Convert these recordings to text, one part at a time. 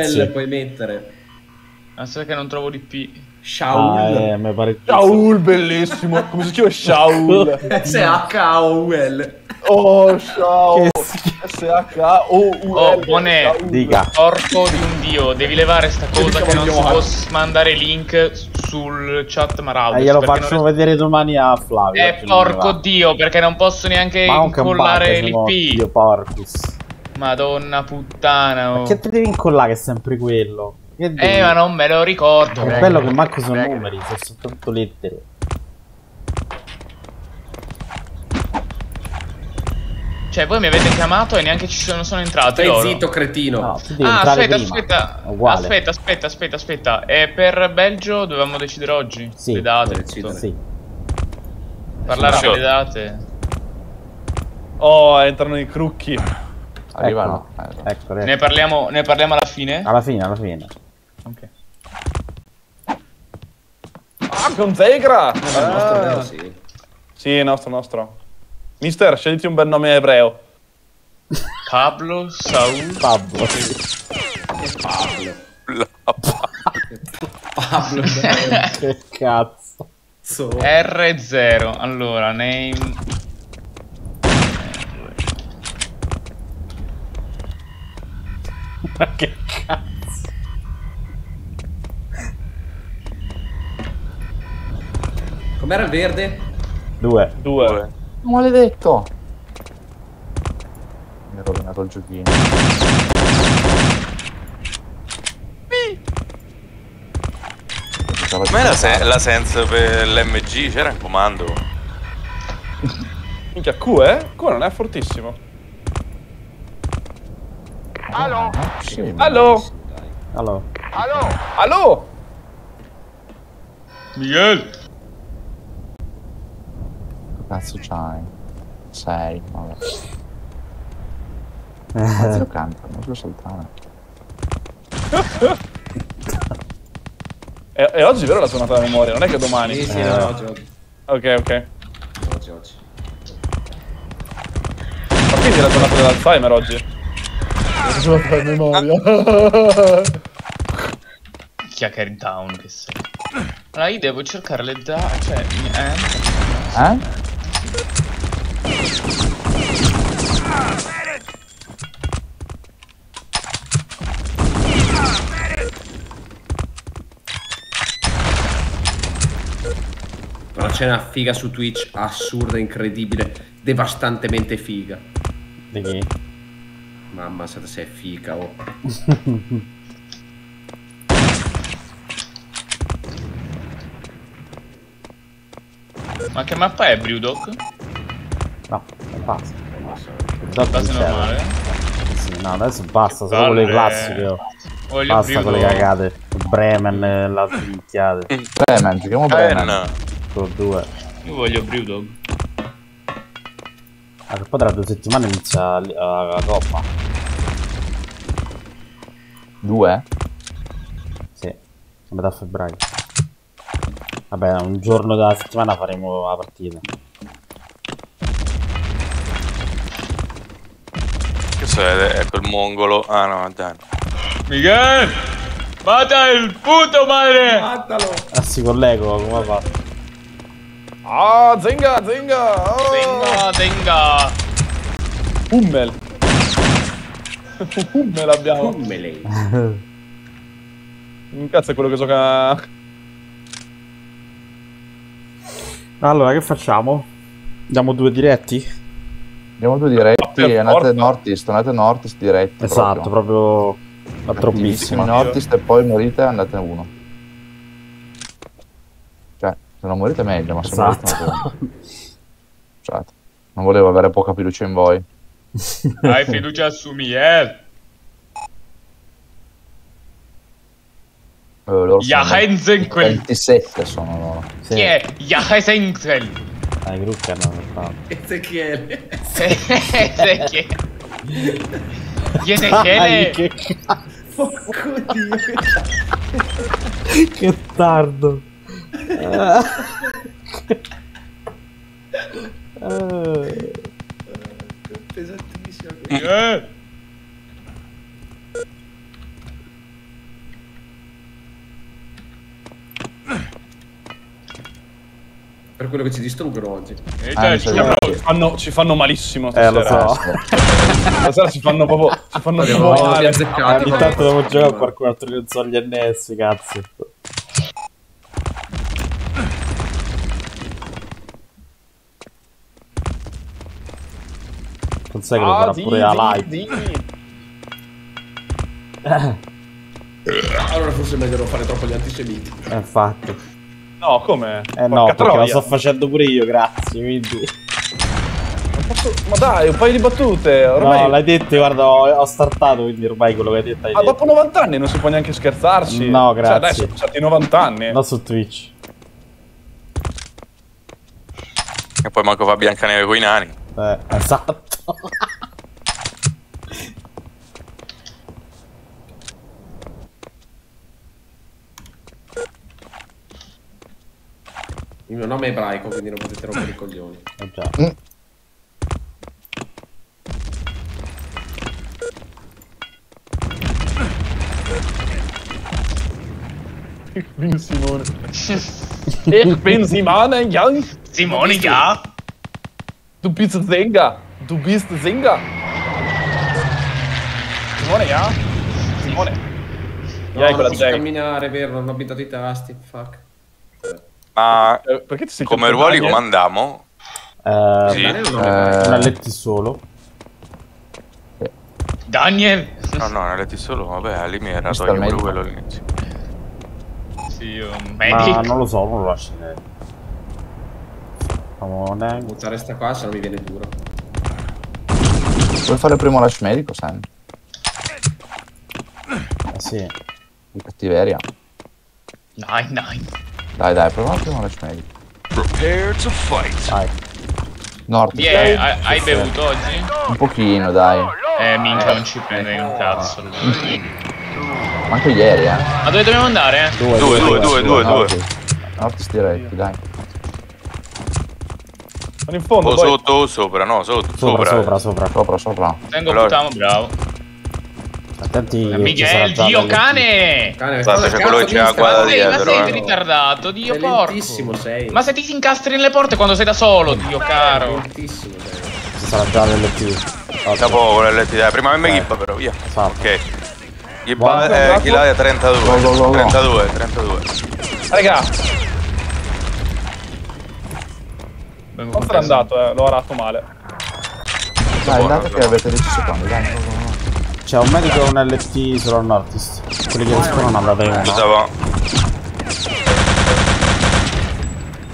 Grazie. puoi mettere. Aspetta che non trovo l'IP. Shaul. Ah, eh, mi pare Shaul, bellissimo. Come si chiama Shaul? S-H-O-U-L. Oh, Shaul. S-H-O-U-L. Oh, buone. Shaul. Dica. Porco di un dio, devi levare sta cosa che non si può mandare link sul chat Marauder. Eh, glielo faccio non- vedere domani a Flavio. Eh, porco dio, perché non posso neanche Ma incollare no, Dio l'IP. porcus. Madonna puttana. oh. Ma che ti devi incollare che è sempre quello? Che devi? Eh, ma non me lo ricordo. È bello che manco sono numeri, sono soltanto lettere. Cioè, voi mi avete chiamato e neanche ci sono, sono entrati Stai loro. zitto, cretino. No, devi Ah, aspetta, prima. aspetta. È uguale. Aspetta, aspetta, aspetta, aspetta. E per Belgio dovevamo decidere oggi? Sì. Le date, decidere. Sì. Parlare Sì. delle date. Oh, entrano i crucchi. Arrivano. Eh, Ecco, ecco. Ne parliamo, ne parliamo alla fine? Alla fine, alla fine. Ok. Ah, con Zegra. Nostro, Ah. vero? Sì. Sì, nostro, nostro. Mister, scegliti un bel nome ebreo. Pablo, Saul. Pablo. Pablo. Pablo. che cazzo. So. R0. Allora, name. Ma che cazzo. Com'era il verde? Due. Due. Maledetto. Mi ha rovinato il giochino. Ma era se- la sense per l'MG? C'era un comando. Minchia, Q, eh? Q non è fortissimo. Ah, Sì, ma- Allo? Allora. Allo? Miguel. Che cazzo c'hai? Sei, vabbè. Cazzo lo canta, non lo saltare. E, e oggi è vero la suonata della memoria, non è che domani. Sì, sì, Eh. no, oggi, oggi. Ok, ok. Oggi, oggi. Ma quindi la giornata dell'Alzheimer oggi? La giornata della memoria. Chiacchiere down che sei. Allora, io devo cercare le date. Cioè, eh? Eh? Però c'è una figa su Twitch assurda, incredibile, devastantemente figa. Di chi? Mamma, se sei figa, oh. Ma che mappa è Brewdog? No, basta. Base normale? Sì, no, adesso basta, con le classiche. oh. Voglio Basta con le Brewdog. cagate. Bremen, eh, la minchiate. Bremen, giochiamo Bremen. Solo due. Io voglio Brewdog. Ah, che poi tra due settimane inizia la, la coppa. Due? Sì, a metà febbraio. Vabbè, un giorno della settimana faremo la partita. Questo è, è quel mongolo. Ah no, dai. Miguel! Mata il puto madre! Guardalo! Ah, si collego, come fa? Ah, Zenga, Zenga! Oh. Tenga, tenga! Hummel. Hummel abbiamo. Un cazzo è quello che gioca... Allora, che facciamo? Diamo due diretti? Andiamo due diretti, per andate. Northeast, andate Northeast diretti. Esatto, proprio la Attivissimi troppissima. Northeast e poi morite e andate uno. Se non morite meglio, ma se morite Esatto. non volevo avere poca fiducia in voi. Hai fiducia su Miguel! Eh, loro sono Jahensenquel! 27 sono loro. Sì, Chi è? Jahensenquel! dai, gruppi hanno fatto. Ezechiele. Ezechiele! Ezechiele! che cazzo, Porco dio. che tardo. Pesantissima. Eh. Per quello che ci distruggono oggi. Eh, cioè, ah, ci, fanno, ci, fanno, ci, fanno, malissimo. Eh, lo so. Stasera ci fanno proprio. Ci fanno proprio male. intanto devo giocare a qualcun altro che non so gli NS, cazzo. Non sai che lo farà Ah, di, pure la di, live. di. Allora forse è meglio non fare troppo gli antisemiti. Eh, infatti. No, come? Eh no, perché troia. lo sto facendo pure io, grazie, quindi... Ma dai, un paio di battute. Ormai. No, l'hai detto, guarda, ho, ho startato, quindi ormai quello che hai detto hai Ma detto. dopo 90 anni non si può neanche scherzarci. No, Cioè, dai, grazie. sono passati 90 anni. No su Twitch. E poi manco fa Biancaneve con i nani. Eh, esatto. Il mio nome è ebraico, quindi non potete rompere i coglioni. Eh già. bin Simone. ich bin Simone Young. Simone, ja. Du bist Sänger. Du bist Sänger. Simone, ja? Simone. No, Yai, non quella posso camminare, vero? Non ho abitato i tasti. Fuck. Ma Eh, Perché ti sei come ruoli Daniel? comandamo? Eh, Sì. Daniel è un nome ebraico. Un LT solo. Daniel. No, no, ne letti solo, vabbè, lì mi era pure Medico. quello all'inizio. Sì, un Ma medic. non lo so, non lo lascio neanche. Buttare sta qua, se no mi viene duro. Vuoi fare il primo rush medico, Sam? Eh sì. Di cattiveria. Nein, nein. Dai, dai, proviamo il primo rush medico. Vai. Nord. Vie, hai, hai bevuto oggi? Un pochino, dai. Eh, minchia, non ci prende un cazzo. Ma anche ieri, eh. Ma dove dobbiamo andare? Due, Due, due, due, due. Nord diretti, dai. Sono in fondo, O poi. sotto o sopra, no, sotto, Sopra, sopra. sopra, sopra. Sopra. Tengo Allora. puttamo, bravo. Attenti. Miguel, Dio cane! Cane, Guarda, c'è quello che di c'è la strada? guarda Ma sei, ma dietro, sei eh. ritardato, Dio Sei porco. sei. Ma se ti incastri nelle porte quando sei da solo, Dio caro. Lentissimo sei. Ci sarà già l'LT. Da poco l'LT, dai, prima me Ghibba però, via. Esatto. Ok. Buono, è bravo. Chilai è 32. Go, go, go, go. 32, 32. Raga, Vengo non sarà andato, eh. L'ho arato male. Dai, andate che avete 10 secondi, dai. C'è un medico e un LT solo al Nordist. Quelli che rispondono andate uno. Cosa va?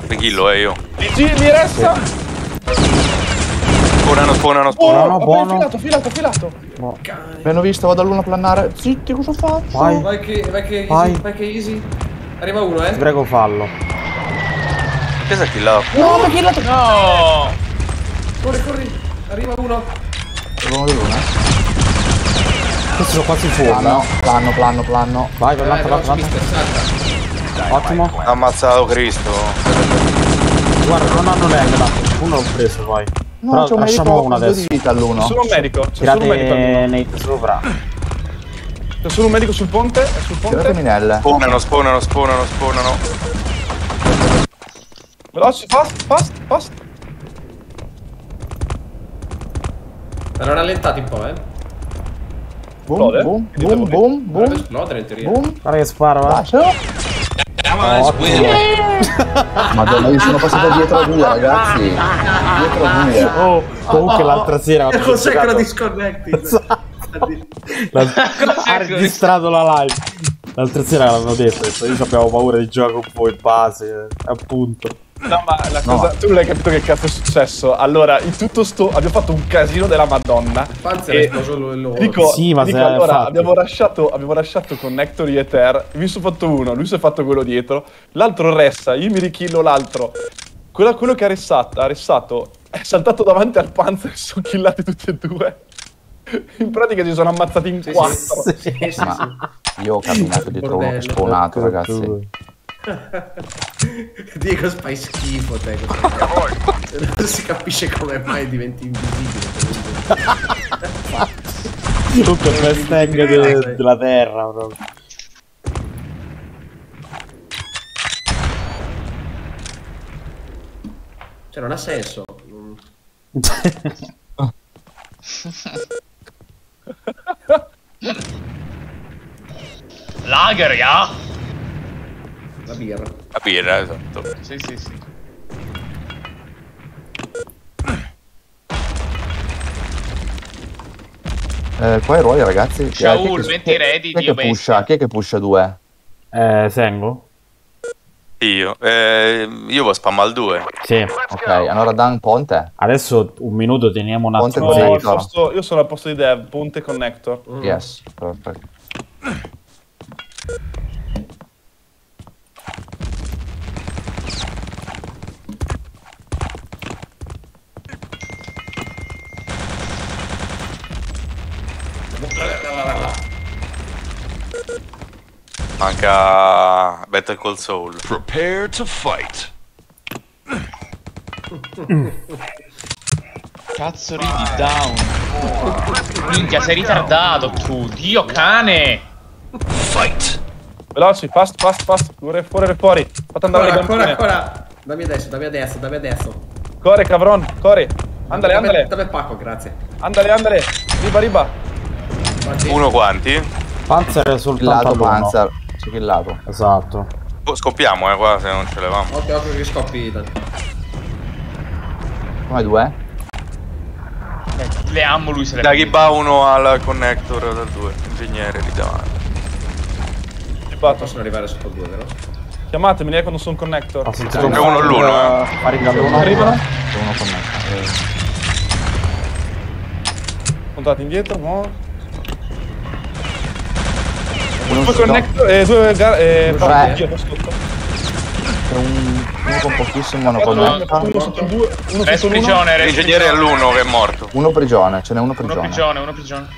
Che killo è io? G, mi resta. Spawnano, spawnano, Oh, spawnano. no, vabbè, buono. filato, filato, filato. Mi hanno visto, vado all'una a plannare. Zitti, cosa faccio? Vai, Vai che, vai che Vai. easy, vai che easy. Arriva uno, ti eh. prego fallo. Che si è killato? No! Corri, corri. Arriva uno. Uno dell'una. Questi sono quasi fuori. Planno, planno, planno, planno. Vai, per Vai, l'altro, mister, salta. Ottimo. Ha ammazzato Cristo. Guarda, non hanno l'L, là. Uno l'ho preso poi. No, Però c'è un lasciamo medico uno adesso. di vita all'uno. Solo un medico. C'è solo un medico Tirate uno. Nate sopra. C'è solo un medico sul ponte. Sul Tirate ponte. minelle. Spawnano, spawnano, spawnano, spawnano. Veloce, fast, fast, fast. Erano rallentati un po', eh. Boom, Esplode? boom, boom, così. boom, Dovrebbe boom, esplodere in teoria. boom. Guarda che spara, va. Ottimo. Madonna, io sono passato dietro a due, ragazzi. Dietro a due. Oh, comunque l'altra sera ho Cos'è che era disconnected? La- ha registrato la live. L'altra sera l'hanno detto, io abbiamo paura di giocare con voi base, eh, appunto. No, ma la No. cosa. Tu non hai capito che cazzo è successo. Allora, in tutto sto. Abbiamo fatto un casino della Madonna. Panzer è esploso lo- loro. Dico, Sì, ma dico, se- allora abbiamo lasciato, abbiamo lasciato Connector e Ether. Mi sono fatto uno, lui si è fatto quello dietro. L'altro ressa, io mi richillo l'altro. Quello, quello che ha ressato, ha ressato è saltato davanti al panzer e sono killati tutti e due. In pratica si sono ammazzati in Sì, quattro. sì, sì, sì, sì. Io ho camminato dietro uno che è spawnato, ragazzi. Diego fai schifo te. Non si capisce come mai diventi invisibile. Comunque il best hang de- della terra, proprio. Cioè, non ha senso. Lager, ja? La birra. La birra, esatto. Sì, sì, sì. Eh, qua i ruoli ragazzi. Shaul, chi è che- metti ready, Chi è Dio che pusha? Chi è che pusha 2? Eh, Sengo? Io. Eh, iovo spamma al 2. Sì. Ok, allora Dan Ponte. Adesso un minuto teniamo un Ponte attimo. No, così. al posto- io sono al posto di Dev, Ponte Connector. Mm. Yes, perfetto. Manca Better Call Soul. Prepare to fight. Cazzo ridi down. Minchia, sei ritardato tu. Dio cane. Fight. Veloci, fast, fast, fast. Corre, correre fuori. Fate andare Ancora, le ancora, ancora. Dammi adesso, dammi adesso, dammi adesso. Corre, cavron, corri. Andale, andale. Dammi pacco, grazie. Andale, andale. Riba, riba. Uno quanti? Panzer è soltanto all'uno. Panzer. C'è killato. Esatto. Oh, scoppiamo, eh, qua se non ce levamo. Occhio, occhio che scoppi. Come due? Le amo lui se le Da chi va uno al connector dal 2? Ingegnere lì davanti. Ribatto. Possono arrivare sotto due, vero? Chiamatemi eh, quando sono connector. Sentito È uno all'uno, eh. Arrivano? C'è uno connetto. Puntate indietro, no. Uno Due connector e due gar- eh. C'è un, uno con pochissimo uno Uno connetta. sotto il due, uno sotto l'uno. prigione, res L'ingegnere è all'uno che è morto. Uno prigione, ce n'è uno Uno prigione. prigione, uno prigione.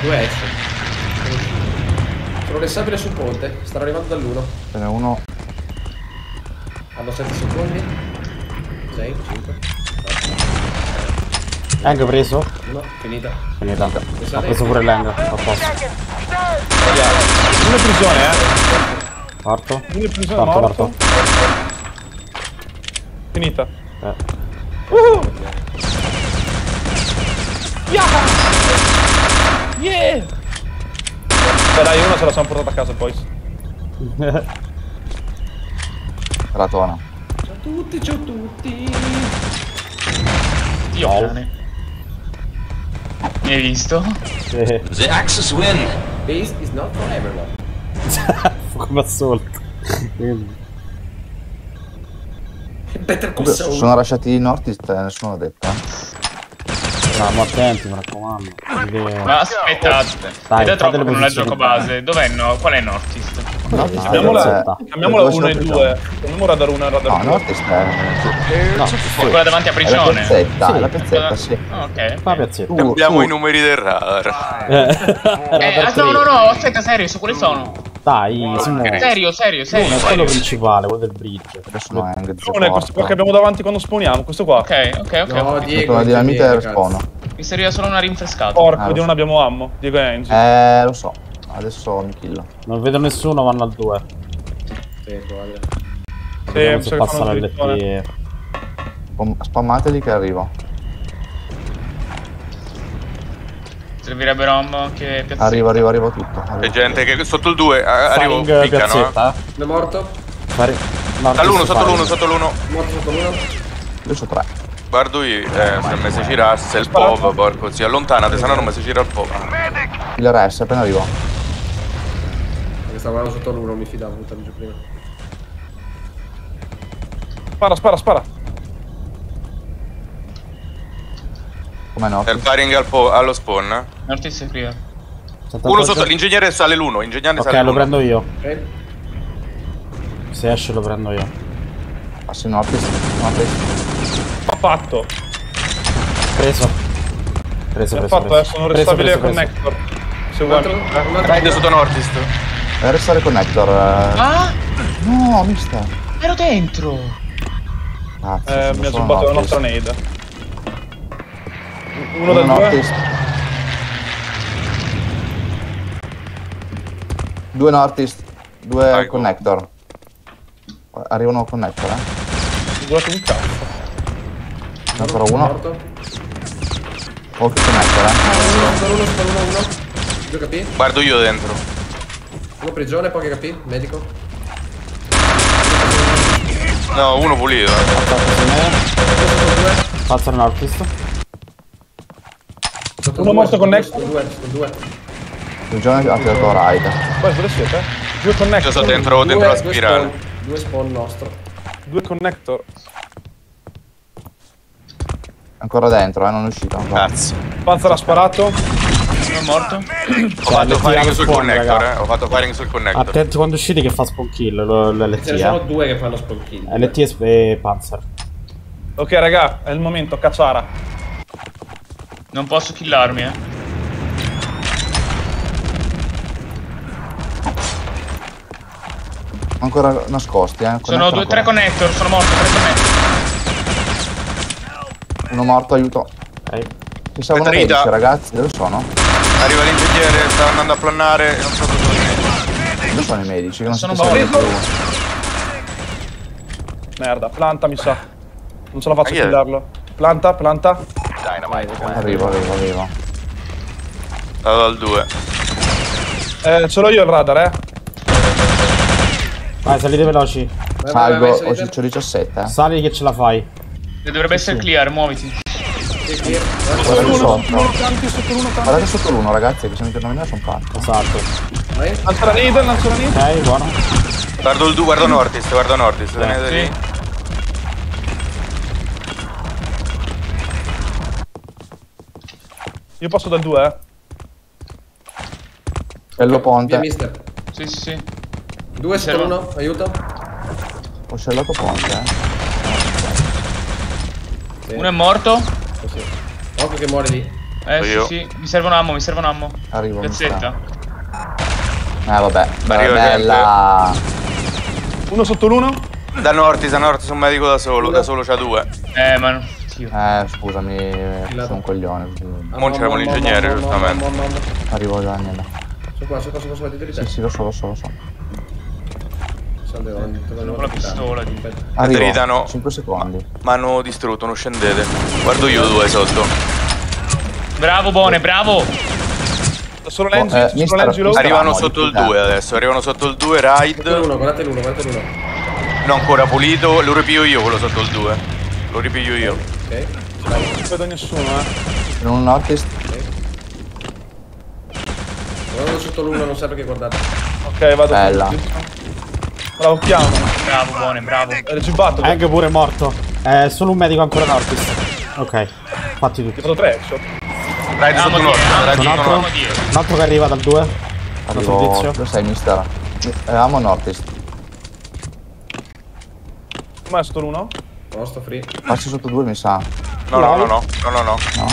Due S. Sono le sabile sul ponte. Stanno arrivando dall'uno. Ce n'è uno. Hanno 7 secondi. 6, 5. Lang preso? 1. Finita. Finita. Ha preso pure Lang. A posto. Uno in prigione, eh. Morto? Uno in prigione Morto, morto. morto. Finita. Eh. Yeah! Beh dai, uno se la sono portata a casa poi. Ratona. Ciao a tutti, ciao a tutti. Dio cane. Mi hai visto? Eh, The Axis win. This is not for everyone. Come al solito. Better sono lasciati in Nortist, eh, nessuno l'ha detto. Stiamo attenti, mi raccomando. Ma aspettate. Dai, È troppo non la posizioni. gioco base. Dov'è no? Qual è Nortist? Ah, Chiamiamola, aspetta. chiamiamola Dove 1 e sono 2. Chiamiamo radar 1 e radar No, 2. Nortist è... No, Quella davanti a è la prigione. piazzetta, Sì. è la piazzetta, sì. Ah, ok. Fa piazzetta. Tu- i numeri del radar. Eh, Eh, ah, no, no, no, aspetta, serio, su quali sono? Dai, Simone. Serio, serio, serio. Uno è quello principale, quello del bridge. Adesso no, è Hang Non è questo qua che abbiamo davanti quando spawniamo, questo qua. Ok, ok, ok. No. Diego. la dinamite Diego, e respawn. Mi serviva solo una rinfrescata. Porco, lo di so. non abbiamo ammo. Diego e Enzi. Eh, lo so. Adesso mi killo. Non vedo nessuno, vanno al 2. Sì. Vediamo mi se passano. Spam- Spammateli che arrivo. Servirebbero ammo che piazzetta. Arrivo, arrivo, arrivo tutto. C'è Arrivo. gente che sotto il 2 arrivo, Faring piccano, è morto. Fare... No, Dall'uno, sotto l'uno, sotto l'uno. Morto sotto l'uno. Io so tre. Guardo io, eh, se mi si girasse il POV, porco, si allontanate, se no non mi si gira il POV. Killer S, appena arrivo. Perché stavo guardando sotto l'uno, mi fidavo, buttami giù prima. Spara, spara, spara. Come no? Il firing al po- allo spawn. eh. Nortis è clear. Uno sotto, l'ingegnere sale l'uno, ingegnere Ok, sale lo l'uno. prendo io. Ok? Se esce lo prendo io. Passi in Nortist. Nortist. Ha fatto. Preso. Preso, Ha preso. fatto preso. adesso, non Preso, restabile preso, preso. connector. Se vuoi. Raid sotto Nortist. Eh, restare connector. eh. Ah, No, mister. ero dentro. Cazzo, Eh, sono mi ha subato la nostra nade. Uno Uno del due. Nortist. Due Nortist. Due Vai, go. connector. arrivano connector, eh. Ho durato un cazzo. Ancora uno. Morto. Occhio connector, eh. Uno, uno, uno, uno, uno. Due HP. Guardo io dentro. Uno prigione, pochi HP. Medico. No, uno pulito. eh. Pazzo nell'artist. Sotto Uno due, morto con due. Sotto due, sotto due. Prigione ha tirato raid. Poi dove siete? Due connector. sto dentro, dentro la Due spirale. spawn. Due spawn nostro. Due connector. Ancora dentro, eh, non è uscito ancora. Cazzo. Panza l'ha sparato. Uno è morto. Ho fatto l'ho firing sul spawn, connector, raga. eh. Ho fatto firing sul connector. Attenti quando uscite che fa spawn kill, l'LT, Ce ne sono eh. due che fanno spawn kill. LT e e Panzer. Ok, raga, è il momento, cacciara. Non posso killarmi, eh. Ancora nascosti, eh. Sono due, tre ancora. connector, sono morto, tre connector. Uno morto, aiuto. Ok. Ci servono Petrita. medici, ragazzi. Dove sono? Arriva l'ingegnere, sta andando a plannare. Non so dove sono. Dove sono i medici? Non Sono morto. Merda, planta mi sa. Non ce la faccio è? killarlo. Planta, planta. Dynamite. Arrivo, arrivo, arrivo. Vado dal 2. Eh, ce l'ho io il radar, eh. Vai, salite veloci. Vai, vai, vai, Salgo, vai, ho salite. c'ho 17, eh. Sali che ce la fai. Dovrebbe essere clear, muoviti. Sì, clear. Guarda che sotto. Guardate sotto l'uno, ragazzi, che se mi tornano sono fatti. Esatto. Vai. Lancio la needle, lancio la. Ok, buono. Guardo il 2, guardo Nortis, guardo. Tenete Sì. lì. Io passo dal 2, eh. Bello Via, ponte. mister. Sì, sì, sì. Due sotto uno, aiuto. Ho scellato ponte, eh. Sì, Uno è morto. così. Occhio che muore lì. Eh, sì, sì. Mi servono ammo, mi servono ammo. Arrivo, Piazzetta. Eh, vabbè. Arriva Bella. Uno sotto l'uno. Da Nortis, a Nortis un medico da solo, da solo c'ha due. Eh, ma... no- Dio. Eh, scusami, sono un coglione. Mo c'era un ingegnere, giustamente. Arrivo Daniel. Sono qua, sono qua, sono qua, dietro di Sì, te. sì, lo so, lo so, lo so. Sono Con la pistola, di- Arrivo. Gridano. 5 secondi. Ma hanno distrutto, non scendete. Guardo io due sotto. Bravo, Bone, bravo. Solo Oh, Lenzi, eh, solo mister- Arrivano Stavamo, sotto il dai. 2 adesso, arrivano sotto il 2, Guardate raid. l'uno, guardate l'uno, guardate l'uno. Non ancora pulito, lo ripiglio io quello sotto il 2. Lo ripiglio io. Ok. Non vedo nessuno, eh. Non un artist. Guardate sotto l'uno, non serve che guardate. Ok, vado. Bella. Bravo, chiamo. Bravo, Bone, bravo. È. Hank pure è morto. Eh, solo un medico ancora Nortis. Ok. Fatti Ti tutti. fatto tre shot. Amo sotto un raid Un un altro? Un altro che arriva dal 2. Arrivo. Dove sei, mister? Eh, amo Nortist. Ma è sotto l'uno? Posto free. Passi sotto due, mi sa. No, no, no, no, no, no, no. No?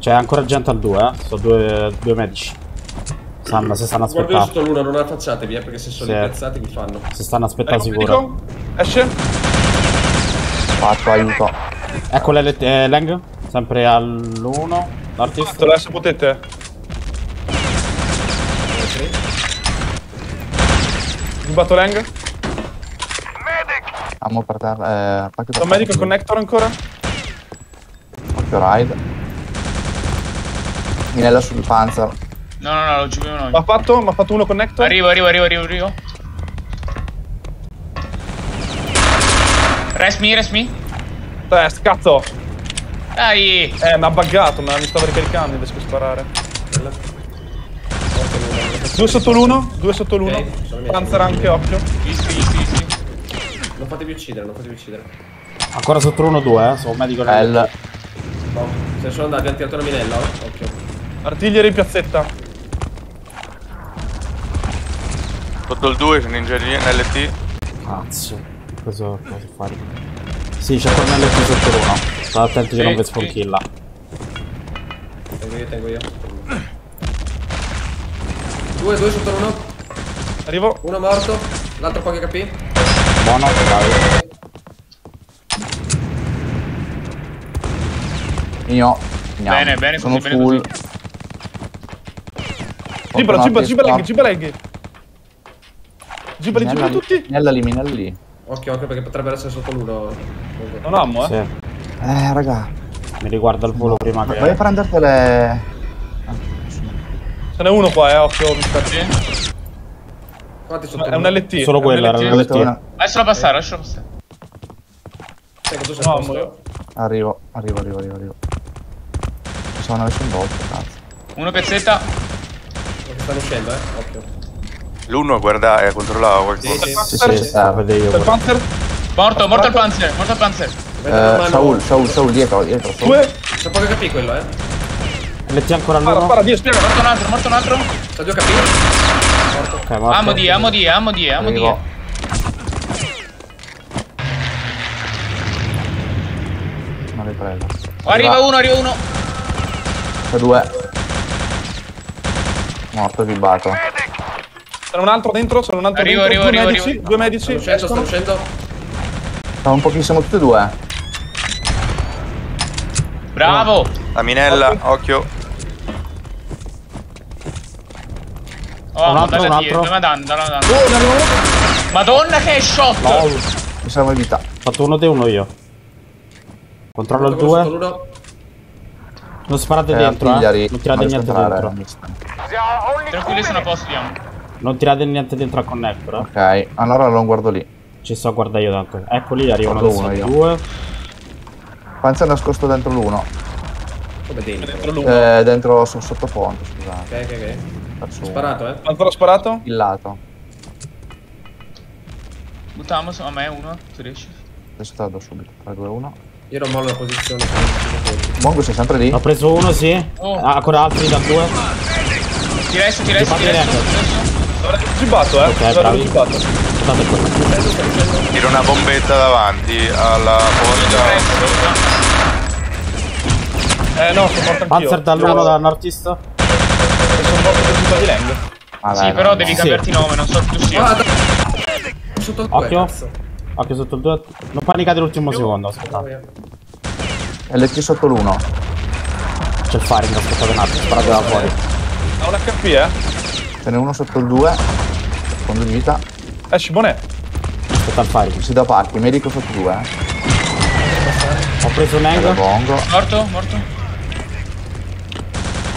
C'è ancora gente al 2, eh. Sono due, due medici. Stanno, se stanno aspettando. sotto l'uno, non affacciatevi, eh, perché se sono Sì. impiazzati vi fanno. Se stanno aspettando Arrivo, sicuro. medico. Esce. Fatto, aiuto. Ecco l'LT, eh, Lang. Sempre all'1. L'artist. Adesso potete. Rubato Lang. Amo per terra. Eh, Sono medico terra. connector ancora. Occhio raid. Minella sul panzer. No, no, no, lo giochiamo noi. Ma ha fatto? Ma ha fatto uno connector? Arrivo, arrivo, arrivo, arrivo, arrivo. Rest me, rest me. Test, cazzo. Dai. Eh, mi ha buggato, ma mi stava ricaricando invece che sparare. Due sotto l'uno, due sotto l'uno. Ok, sono miei. Panzer anche, occhio. Sì, sì, sì, sì. Non fatevi uccidere, non fatevi uccidere. Ancora sotto l'1 2, eh. Sono un medico nel- L. No, se sono andati, hanno tirato una minella, oh. occhio. Artiglieri in piazzetta. Sotto il 2 c'è un ingegnere NLT. Cazzo. Cosa, cosa fare? Sì, c'è ancora un LT sotto l'1. State attenti che Sì, non vi killa. Tengo io, tengo io. Due, due sotto l'uno. Arrivo. Uno morto, l'altro pochi HP. Buono, bravi. Io. Andiamo. Bene, bene Sono così, bene full. gibala, Fortunato, gibala, gibala. Gibali, gibali tutti. Minella lì, minella lì. Occhio, occhio, perché potrebbero essere sotto l'uno. Non ammo, eh. Sì. Eh, raga. Mi riguarda il volo prima Vai a che... prendertele... Ce n'è uno qua, eh, occhio, mister. Quanti sotto È un LT. Solo quello, era un LT. Una- Lascialo passare, lascialo passare. No, a posto? ammo io. Arrivo, arrivo, arrivo, arrivo, arrivo. Mi sono messo in volta, cazzo. Uno pezzetta. Stanno uscendo, eh. Occhio. L'uno guarda, eh, controllava qualcosa. Sì, sì. Sì, sì, sta, vede io. Il. Panzer. Morto, morto il panzer, morto il panzer. Una Eh, Saul, Saul, Saul, dietro, dietro. Saul. Due. C'è poco capì quello, eh. Metti ancora Spara, l'uno. spara, Dio, spiega. Morto un altro, morto un altro. C'ha due capì. Ok, morto. Ammo die, ammo die, ammo die, ammo die. Arrivo. Non ripresa. Oh, arriva uno, arriva uno. C'è due. Morto vibato. C'è un altro dentro, c'è un altro Arrivo, dentro. arrivo, due arrivo, medici, arrivo. due medici. Stanno uscendo, stanno uscendo. Sono un pochissimo tutti e due. Bravo. La minella, occhio. Oh, Un altro, un altro. dove. Oh. Madonna che shot. LOL. Mi serve vita. Ho fatto uno te uno io. Controllo il Quello sotto 2. l'uno. Non sparate Eh, dentro, eh. Non tirate Non niente a dentro. Tranquilli, sono a posto, andiamo. Non tirate niente dentro al connector. eh. Ok, allora lo guardo lì. Ci sto a guardare io tanto. Ecco lì, arrivano adesso uno io. due. Panzer nascosto dentro l'uno. Come dentro. Dentro l'uno. Eh, dentro sul sottofondo, scusate. Ok, ok, ok. Faccio sparato, eh. Ancora sparato? il lato. Buttiamo a me uno, se riesci. Adesso te la do subito. 3, 2, 1. Io non mollo la posizione. Mongo sei sempre lì? Ho preso uno, sì. Oh. Ah, ancora altri da due. Ti resto, ti resto, ti resto. resto. Avrei gibbato, eh. Ok, bravi. gibbato. State qua. Tiro una bombetta davanti alla porta. Eh no, sono morto anch'io. Panzer dall'uno da nordist. Di Lang. Ah, Sì, dai, però no, devi no. cambiarti nome, non so più sia. Guarda. Sotto il 2, Occhio. cazzo. Occhio sotto il 2. Non panicate l'ultimo secondo, aspettate. LT sotto l'uno. C'è il firing, aspettate un attimo, sparate da fuori. Ha un HP, eh. Ce n'è uno sotto il 2. Con due vita. Eh, Scibone. Aspetta il firing. Si da pacchi, medico sotto 2. Eh. Ho preso un angle. bongo. Morto, morto.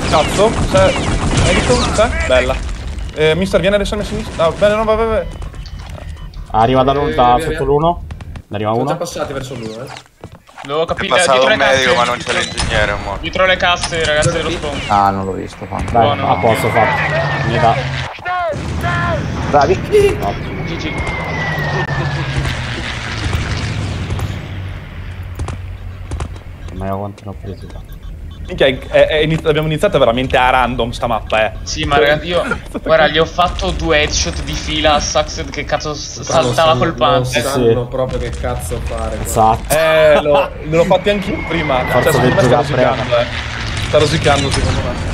Cazzo. C'è. Medico, c'è? Bella. Eh, mister, viene adesso a sinistra. No, bene, no, vai, vai, vai. Arriva da, Eh, da sotto l'uno. Ne arriva Sono già uno. passati verso l'uno, eh. Devo È capire passato dietro un le casse. medico ma non c'è l'ingegnere. Dietro le casse, ragazzi dello spawn. Ah, non l'ho visto. Fan. Dai, Buono. a posto fatto. Mi dà. Bravi. GG. Ma io quanti ne ho presi? Minchia, è- è- è inizi- abbiamo iniziato veramente a random sta mappa, eh. Sì, ma ragazzi, io. Guarda, gli ho fatto due headshot di fila a Saxed che cazzo saltava col Non panzer. sanno proprio che cazzo fare. Esatto. Eh, lo, l'ho fatti anch'io prima. Forza Cioè, del sta rosicando, eh. Sta rosicando, secondo me.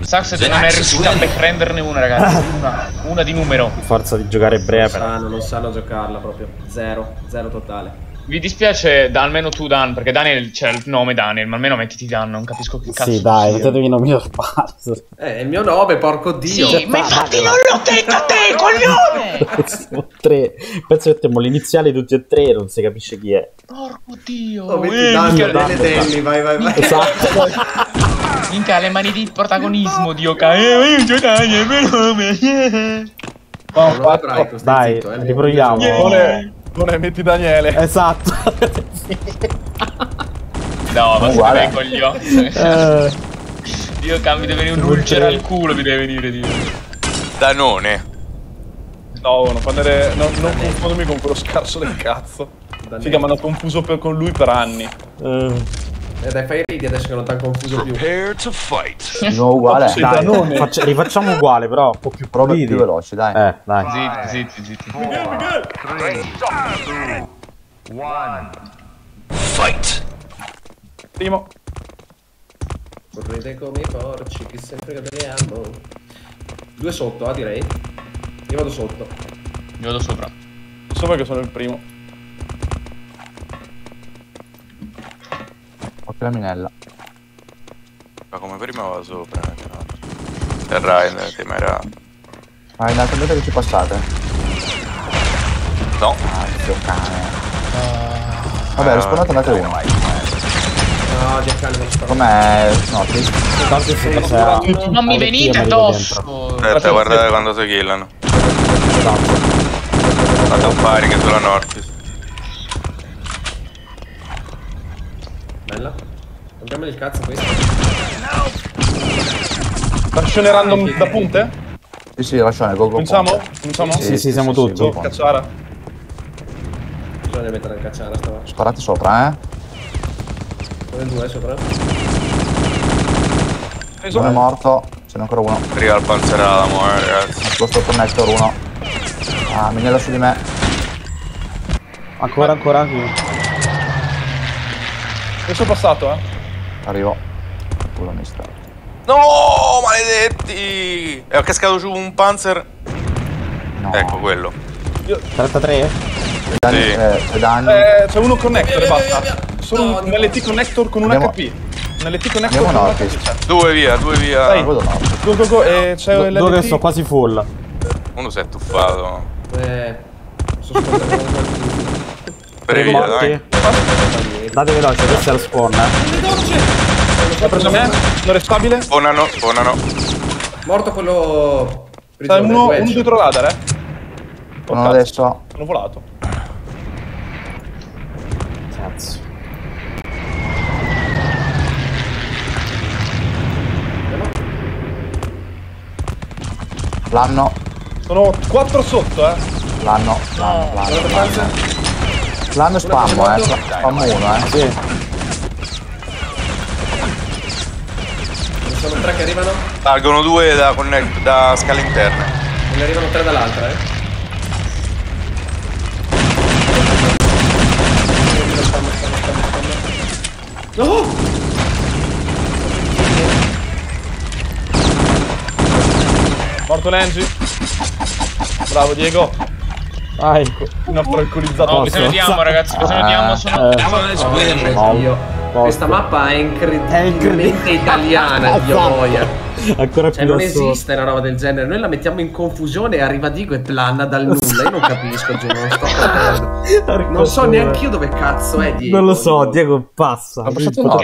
Saxed non è riuscito a prenderne una, ragazzi. Una, una di numero. Forza di giocare Non breve. sanno, non sanno giocarla proprio. Zero, zero totale. Vi dispiace, da, almeno tu, Dan, perché Daniel c'è il nome Daniel, ma almeno mettiti Dan, non capisco che cazzo. Sì, dai, mettetevi i nomi normali. Eh, è il mio nome, porco dio. Sì, ma infatti non l'ho detto a te, coglione! Siamo tre. Penso che mettiamo l'iniziale tutti e tre, non si capisce chi è. Porco dio! Oh, metti eh, Daniel, minchia, delle Danny, vai, vai, vai. Esatto. minchia, le mani di protagonismo, Dio ca- Eh, io Daniel, per nome. No, non è ebraico, stai Dai, zitto, eh. riproviamo. Non è, metti Daniele. Esatto. No, ma Uguale. siete dei coglioni. Eh, Dio ca- mi deve venire un ulcera al culo, mi deve venire, Dio. Danone. No, non, prendere, non, non confondermi con quello scarso del cazzo. Figa, mi hanno confuso per- con lui per anni. eh, Eh, dai, fai ridi adesso che non ti hanno confuso più. Prepare to fight. Di nuovo uguale. Dai, faccia- rifacciamo uguale, però un po' più puliti. più veloci, dai. Eh, dai. Zitti, zitti, zitti. Fight. Primo. Correte come i porci, chi se frega delle ammo. Due sotto, ah, direi. Io vado sotto. Io vado sopra. So perché sono il primo. Occhio la minella. Ma come prima va sopra. eh, tra l'altro. Il Ryan, temerato. Ah, in meta che ci passate? No. Ah, zio cane. Vabbè, rispawnate andate uno. No, Giancarlo non. Com'è? No, ti Tanto se c'è... Non mi venite addosso! Aspetta, guardate quando si killano. Esatto. Fate un firing sulla Nortis. Bella. Compriamo il cazzo questo. Lascione random da punte? Sì, sì, lascione, go go. Cominciamo? Cominciamo? Sì, sì, siamo tutti. go, cacciara. Bisogna mettere il cacciara sta Sparate sopra, eh. Sono in due sopra. Non è morto. Ce n'è ancora uno. Arriva il panzeramo, eh, ragazzi. Nascosto il connector uno. Ah, miniera su di me. Ancora, ancora. Adesso è passato, eh. Arrivo. Culo mi sta. No, maledetti! È cascato giù un panzer. No. Ecco quello. 33? C'è danni, Sì. eh, c'è danni. Eh, c'è uno connector e Via, via, basta. via, via. Solo No, un. LT connector con un Andiamo- HP. Un LT connector Andiamo con un. HP. Due via, due via. Dai. No. Go go go, e c'è Do- l'LT. dove sto quasi full. Uno si è tuffato. Eh. Posso Per via, dai. Morti. Date veloce, questo è lo spawn, eh. L'ha preso me? Non è stabile? Spawnano, spawnano. Morto quello. Prigione, uno, uno dietro radar, eh. Oh, adesso. Sono volato. Cazzo. L'hanno. Sono quattro sotto, eh. L'hanno. L'hanno. L'hanno. L'hanno. Spammo, eh. Spammo uno, eh. Sì. Ne sono tre che arrivano. Salgono due da, connect- da scale interne. E ne arrivano tre dall'altra, eh. No! Morto Lenzi. Bravo Diego. Vai. Il nostro alcolizzato. No, bisogna diamo ragazzi, bisogna diamo sono... Eh, Io. Questa mappa è incredibilmente italiana, Dio boia. Ancora Cioè, più non sotto. esiste una roba del genere. Noi la mettiamo in confusione e arriva Digo e plana dal nulla. Io non capisco, giù, non sto. Non so neanche io dove cazzo è Diego. Non lo so, Diego passa. E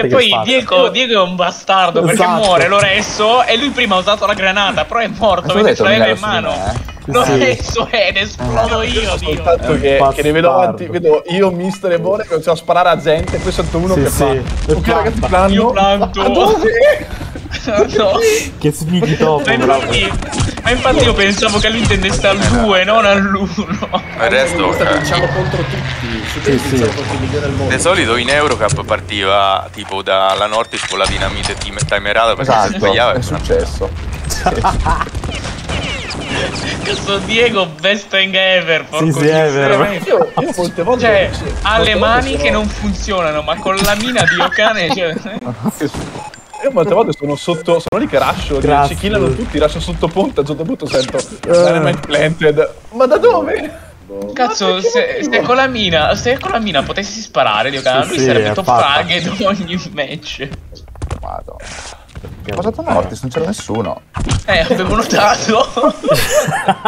poi passa. Diego, Diego è un bastardo perché Esatto. muore Lorenzo e lui prima ha usato la granata, però è morto mentre ce l'aveva in mano. me, eh? Lorenzo è ed esplodo io, È che, che ne vedo avanti, vedo io, mister e Bone che cominciamo a sparare a gente, poi sento uno Sì, che sì. fa. E Ok planta. ragazzi, planno. Io planto. Ma dove? no. Che spighi dopo, Ma infatti, ma infatti io pensavo che lui intendesse al 2, non all'1. Il resto, eh, vinciamo contro tutti. Su Sì, sì. vinciamo contro il migliore del mondo. di solito in Eurocup partiva tipo dalla Nortis con la dinamite tim- timerata perché si Esatto, svegliava è e successo. Questo Diego best thing ever, porco sì, è Dio. vero. Io, io molte volte. Cioè, sì, ha le mani che non funzionano, ma con la mina di Okane, cioè... Io molte volte sono sotto, sono lì che rascio, ci killano tutti, rascio sotto ponte, a un certo punto sento Eh. Dynamite planted. Ma da dove? Cazzo, se, se con la mina, se con la mina potessi sparare, Dio Sì, lui sì, sarebbe top frag ad ogni match. Madonna. Ho passato Nortis, non c'era nessuno. Eh, avevo notato.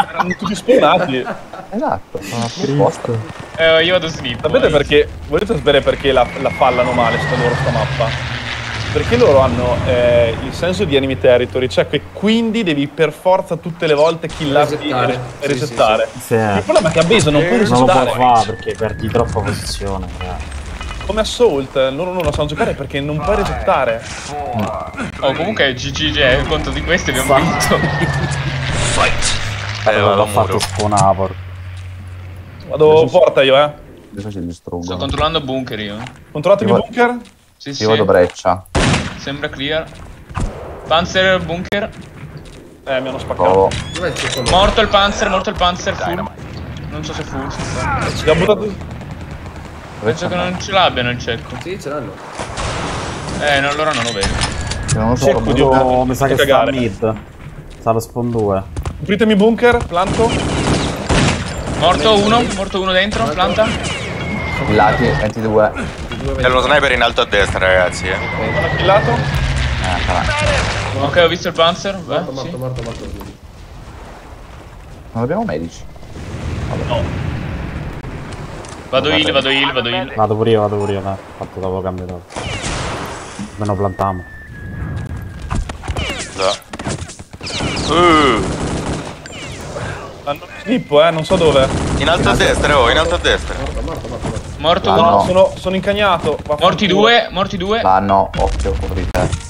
Erano tutti spawnati. Esatto, sono apposta. Eh, io vado slip. Sapete perché? Volete sapere perché la, la fallano male sta loro sta mappa? Perché loro hanno eh, il senso di enemy territory, cioè che quindi devi per forza tutte le volte killarti Resettare. e Sì, resettare. Sì, eh. Il problema è che a base non puoi Non lo può resettare. fare perché perdi troppa posizione. eh. Come Assault, loro non lo sanno giocare perché non puoi resettare. Oh, comunque GG, conto di questi abbiamo vinto. Fight. Eh, Allora, l'ho fatto porco. Vado porta io, eh. Sto controllando bunker io. Controllatemi il bunker. Sì, sì. Io vado breccia. Sembra clear. Panzer bunker. Eh, mi hanno spaccato. Provo. Dov'è il cieco? Morto il panzer, morto il panzer full. Non so se full. sta. Ci ha buttato. Penso che non ce l'abbiano il cecco. Sì, ce l'hanno. Eh, no, allora non lo vedo. Non lo so. Cecco, proprio- mi sa che sta cagare. mid. Sta lo spawn 2. Apritemi bunker, planto. Morto uno, morto uno dentro, planta. Lati 22. C'è lo sniper in alto a destra, ragazzi. Eh. Hanno killato. Eh, sarà. Ok, ho visto il panzer. Beh, Morto, morto, sì. morto, morto. Non abbiamo medici. Vado heal, vado heal, vado heal. Vado pure io, vado pure io, dai. Fatto dopo cambio dopo. Meno plantiamo. Da. Uh, Hanno snippo, eh, non so dove. in alto a destra, oh, in alto a destra. Morto, morto, morto, morto. Ah, uno. no. Sono, sono incagnato. vaffanculo. Morti due, morti due. Ah no, occhio, coprite.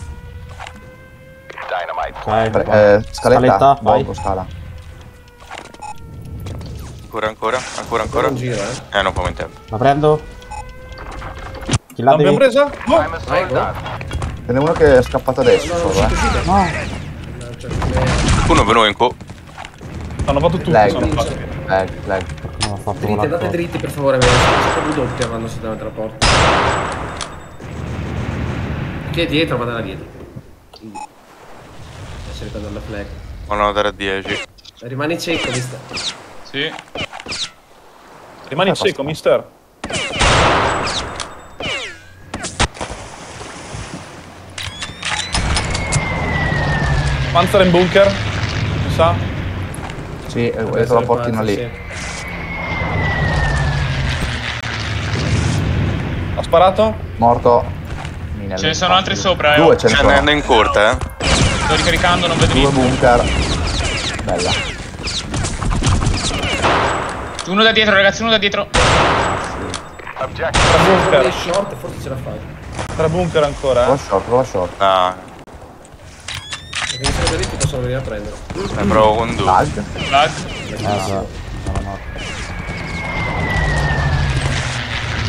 Ok, Pre- qua. eh, scaletta, Scaletta, vai. Bombo, scala. Ancora, ancora, ancora, Ancora ancora. un giro, eh. Eh, non famo in tempo. La prendo? L'abbiamo presa? Oh, Vai, go. Ce n'è uno che è scappato adesso No, eh. No, No, cioè, Uno è venuto in co. hanno fatto tutti. Lag. Lag, lag. Fatto Dritti, quella andate cosa. dritti per favore, mi più doppia quando siete davanti alla porta. Chi è dietro, vada da dietro. Adesso riprendo la flag. Vanno a dare a 10. Rimani cieco, mister. Sì. Rimani cieco, mister. Panzer in bunker. Mi sa. Sì, è essere la portina lì. sì. Ha sparato? Morto. Ce ne sono altri sopra, eh. Due ce ne ne sono. ne in corta, eh. Sto ricaricando, non vedo Due niente. bunker. Bella. Uno da dietro, ragazzi, uno da dietro. Dei bunker. short, forse ce la fai. Tre bunker ancora, Prova eh. short, prova short. Ah, Perché se sono dritti possono venire a prendere. ne provo con due. Lag. Lag. Eh,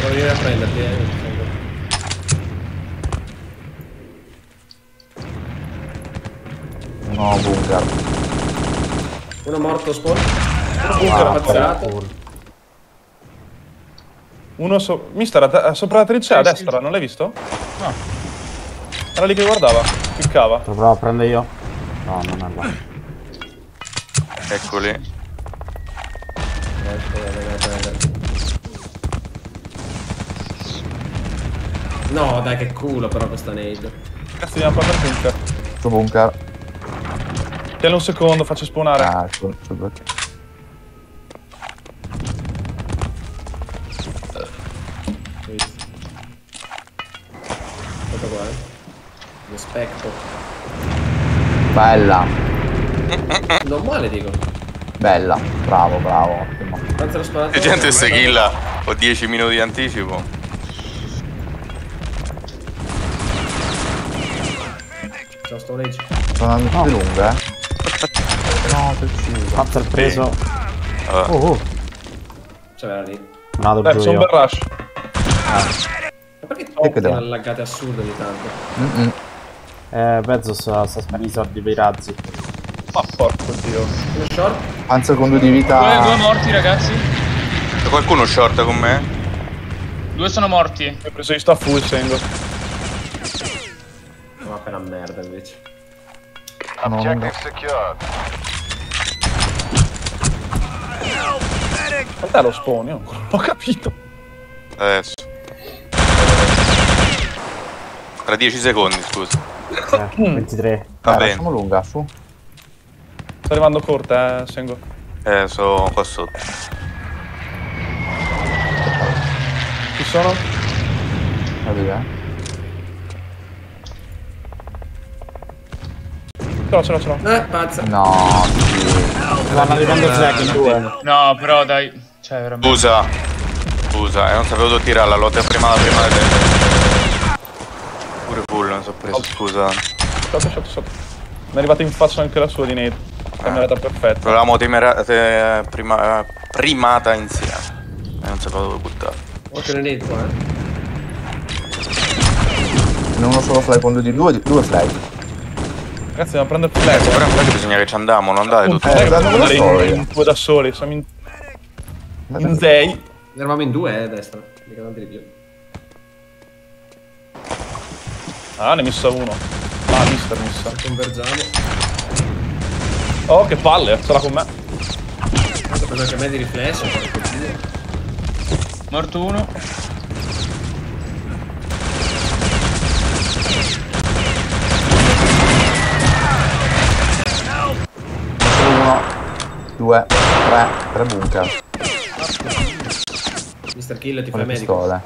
No, no. Venire a prenderti, eh. Uno bunker. Uno morto spawn. Bunker Ah, ammazzato. Uno so- Mister, a te- sopra la trincea a Sì, destra, non l'hai visto? No. Era lì che guardava, cliccava. Lo provo a prendere io? No, non è là. Eccoli. Eh, spero di venire a prenderti. No, dai, che culo però questa nade. Cazzo, andiamo a prendere il bunker. Su bunker. Tieni un secondo, faccio spawnare. Ah, sul, sul bunker. Guarda qua, eh. Lo spectro. Bella. Non male, dico. Bella. Bravo, bravo. Ottimo. Tanto l'ho sparato. E gente se killa. Ho 10 minuti di anticipo. Stone. Sono andando più lunghe, eh. No, che ucciso. Fatto il preso. Vabbè. Oh, oh. Cioè, era lì. Vado Beh, giù sono io. un bel rush. Ma perché devo- hanno laggate assurde ogni tanto? Mm-mm. Eh, Bezos sta spendendo i soldi per i razzi. Ma porco dio. Uno short? Panzer con due di Due, due vita. morti, ragazzi. C'è qualcuno short con me? Due sono morti. Ho preso io sta full sendo. No, appena merda invece. No, no. Quant'è lo spawn? Io non ho capito. Adesso. Tra 10 secondi, scusa. Eh, 23. Va Eh, bene. lasciamo lunga, su. Sto arrivando corta, eh, Sengo. Eh, sono qua sotto. Ci sono? Vedi, eh. Ce l'ho, ce l'ho, ce l'ho. Eh, pazza. No, sì. Vanno arrivando il Zack in due. No, però dai. Cioè, veramente. Scusa. Scusa, eh, non sapevo dove tirarla, l'ho prima la prima te. Pure full, non so preso, scusa. Sotto, sotto, sotto. Mi è arrivata in faccia anche la sua di Nate. Camerata perfetta. Volevamo timera- te- prima- primata insieme. E non sapevo dove buttare. Occhio le nade qua, eh. Ne uno solo fly con due di due, due fly. Ragazzi, dobbiamo prendere il Eh, flag. però infatti bisogna che ci andiamo, non andate tutti. Eh, Dai, danno dobbiamo da soli. in, due da soli. Siamo in, in zei. Eravamo in due, eh, a destra. Mica tanti di più. Ah, ne ho messa uno. Ah, mister missa. Convergiamo. Oh, che palle, l'ha con me. Tanto ho preso anche me di riflesso. Morto uno. Due, tre, tre bunker. Mr. Kill ti fa medico. pistole.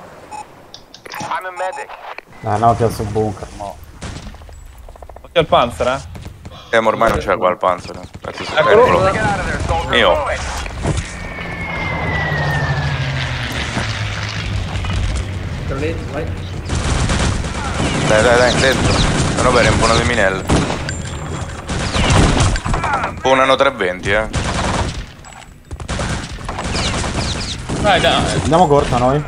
Ah no, piazza un bunker, no. Occhio al panzer, eh. Eh, ma ormai non c'è qua il panzer. Eccolo. Io. Dai, dai, dai, dentro. Sono bene, un buono di minelle. Buonano 320, eh. Vai, dai. Andiamo corta noi.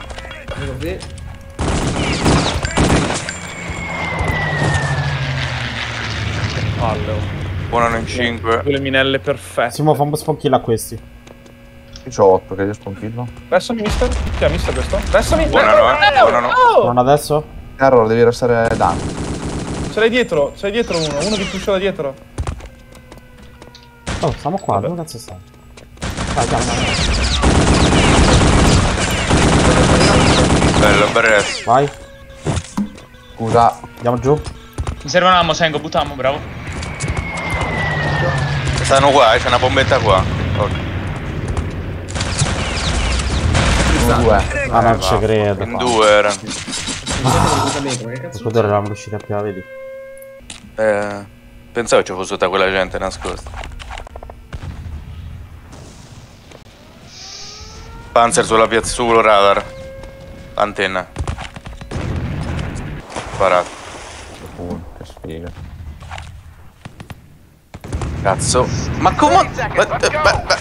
Palle, oh. Buonano in 5. Due le minelle perfette. Simo fa un po' a questi. Io c'ho 8 che io sconfillo. Restami, mister. Chi ha mister questo? Restami. Buonano, eh. Buonano. Non adesso? Carro, devi restare danno. Ce l'hai dietro, ce l'hai dietro uno. Uno che pusha da dietro. Oh, stiamo qua, dove cazzo stai? Vai, andiamo, andiamo. Bello, BRS. Vai, Scusa, andiamo giù. Mi serve un ammo, Sengo, buttammo, bravo. Stanno qua, eh, c'è una bombetta qua. Ok. sono due. Ah, non ci credo. In due che cazzo? Scudere eravamo riusciti a più, vedi? Eh, pensavo ci fosse tutta quella gente nascosta. Panzer sulla piazza sul radar. Antenna. Sparato. Uh, che sfiga. Cazzo. Ma come? Ma- ma- ma- ma-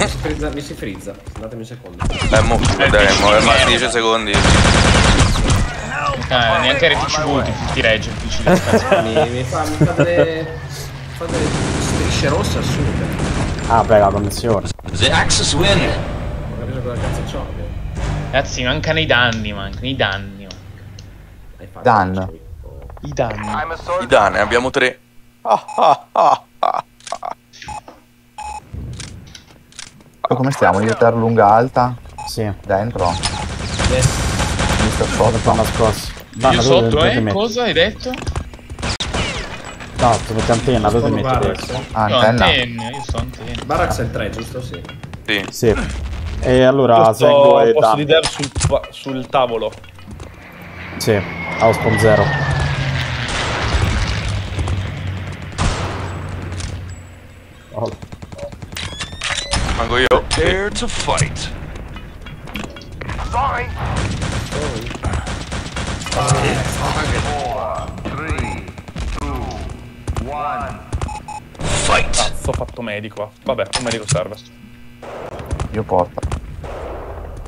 Mi si frizza, mi si frizza. Datemi un secondo. Eh, mo, dai, mo, è ma 10 secondi. Eh, neanche RTCV ti, ti regge, difficile. Mi, mi fa, mi fa delle. mi fa delle strisce rosse assurde. Ah, beh, la connessione. The Axis win. Non capisco cosa cazzo c'ho. Ragazzi, mancano i danni, mancano i danni. Hai fatto Dan. schifo. I danni. I danni, abbiamo tre. Ah, ah, ah, ah. Poi come stiamo? Io ter lunga alta? Sì, Dentro? Yes. Mister sono sotto? Io dove- sotto, dove ti eh? Cosa hai detto? No, tu metti antenna, dove ti Sono metti adesso? Ah, Io antenna? antenna, io sto antenna. Barracks è il 3, giusto? Sì. Sì. Sì. E allora sto e posto di dev sul, sul tavolo. Sì, spawn zero. Oh, Manco io. Prepare to fight. Fight. Cazzo, ho fatto medico. Vabbè, un medico serve. Io porta.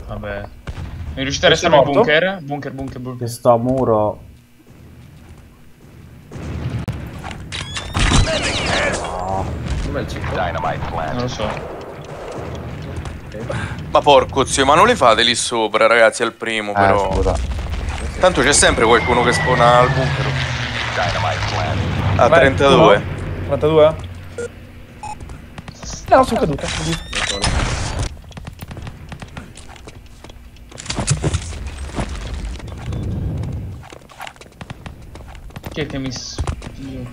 Vabbè. Non riuscite a restare nel è bunker? Bunker, bunker, bunker. questo a muro. Dov'è il 5? Non lo so. Ma porco zio, ma non li fate lì sopra, ragazzi, al primo, Eh, però. scusa. Tanto c'è sempre qualcuno che spona al bunker. A Vai, 32. uno. 32? No, sono caduta. Chi è che mi spio?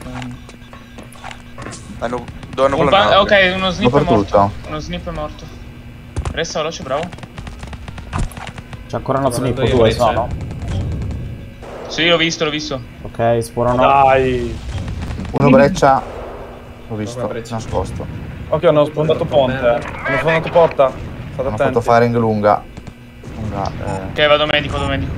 Hanno, dove hanno Un ok, uno snip è morto. Uno snip è morto. Resta veloce, bravo. C'è ancora uno Guardando snip, io due invece. sono. Sì, l'ho visto, l'ho visto. Ok, sforano. Dai. Uno breccia. L'ho visto, breccia? nascosto. Ok, hanno sfondato ponte. Hanno sfondato porta. State Hanno fatto attenti. firing lunga. Lunga, eh. Ok, vado medico, vado medico.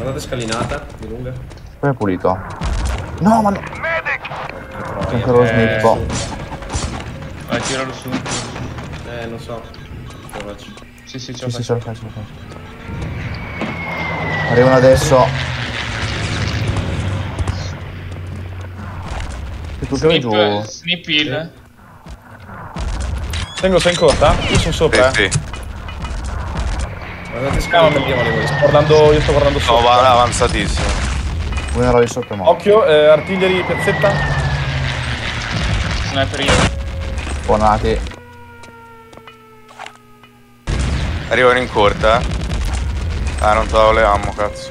Guardate scalinata, di lunga. Poi è pulito. No, ma no. C'è ancora lo Eh, snippo. Vai, tiralo su. Eh, non so. Ce la faccio. Sì, sì, ce Sì, la sì, ce faccio. lo fai, ce lo fai. Arrivano adesso. E tu sei giù. Snip, snip heal. Tengo, sei in corta? Io sono sopra, Sì, eh. sì. Guardate No, andiamo lì voi. sto guardando, io sto guardando No, sopra. va avanzatissimo. Uno era lì sotto mo. Occhio, eh, artiglieri, piazzetta. Sniper io. Buonati. Arrivano in corta. eh. Ah, non trovo le ammo, cazzo.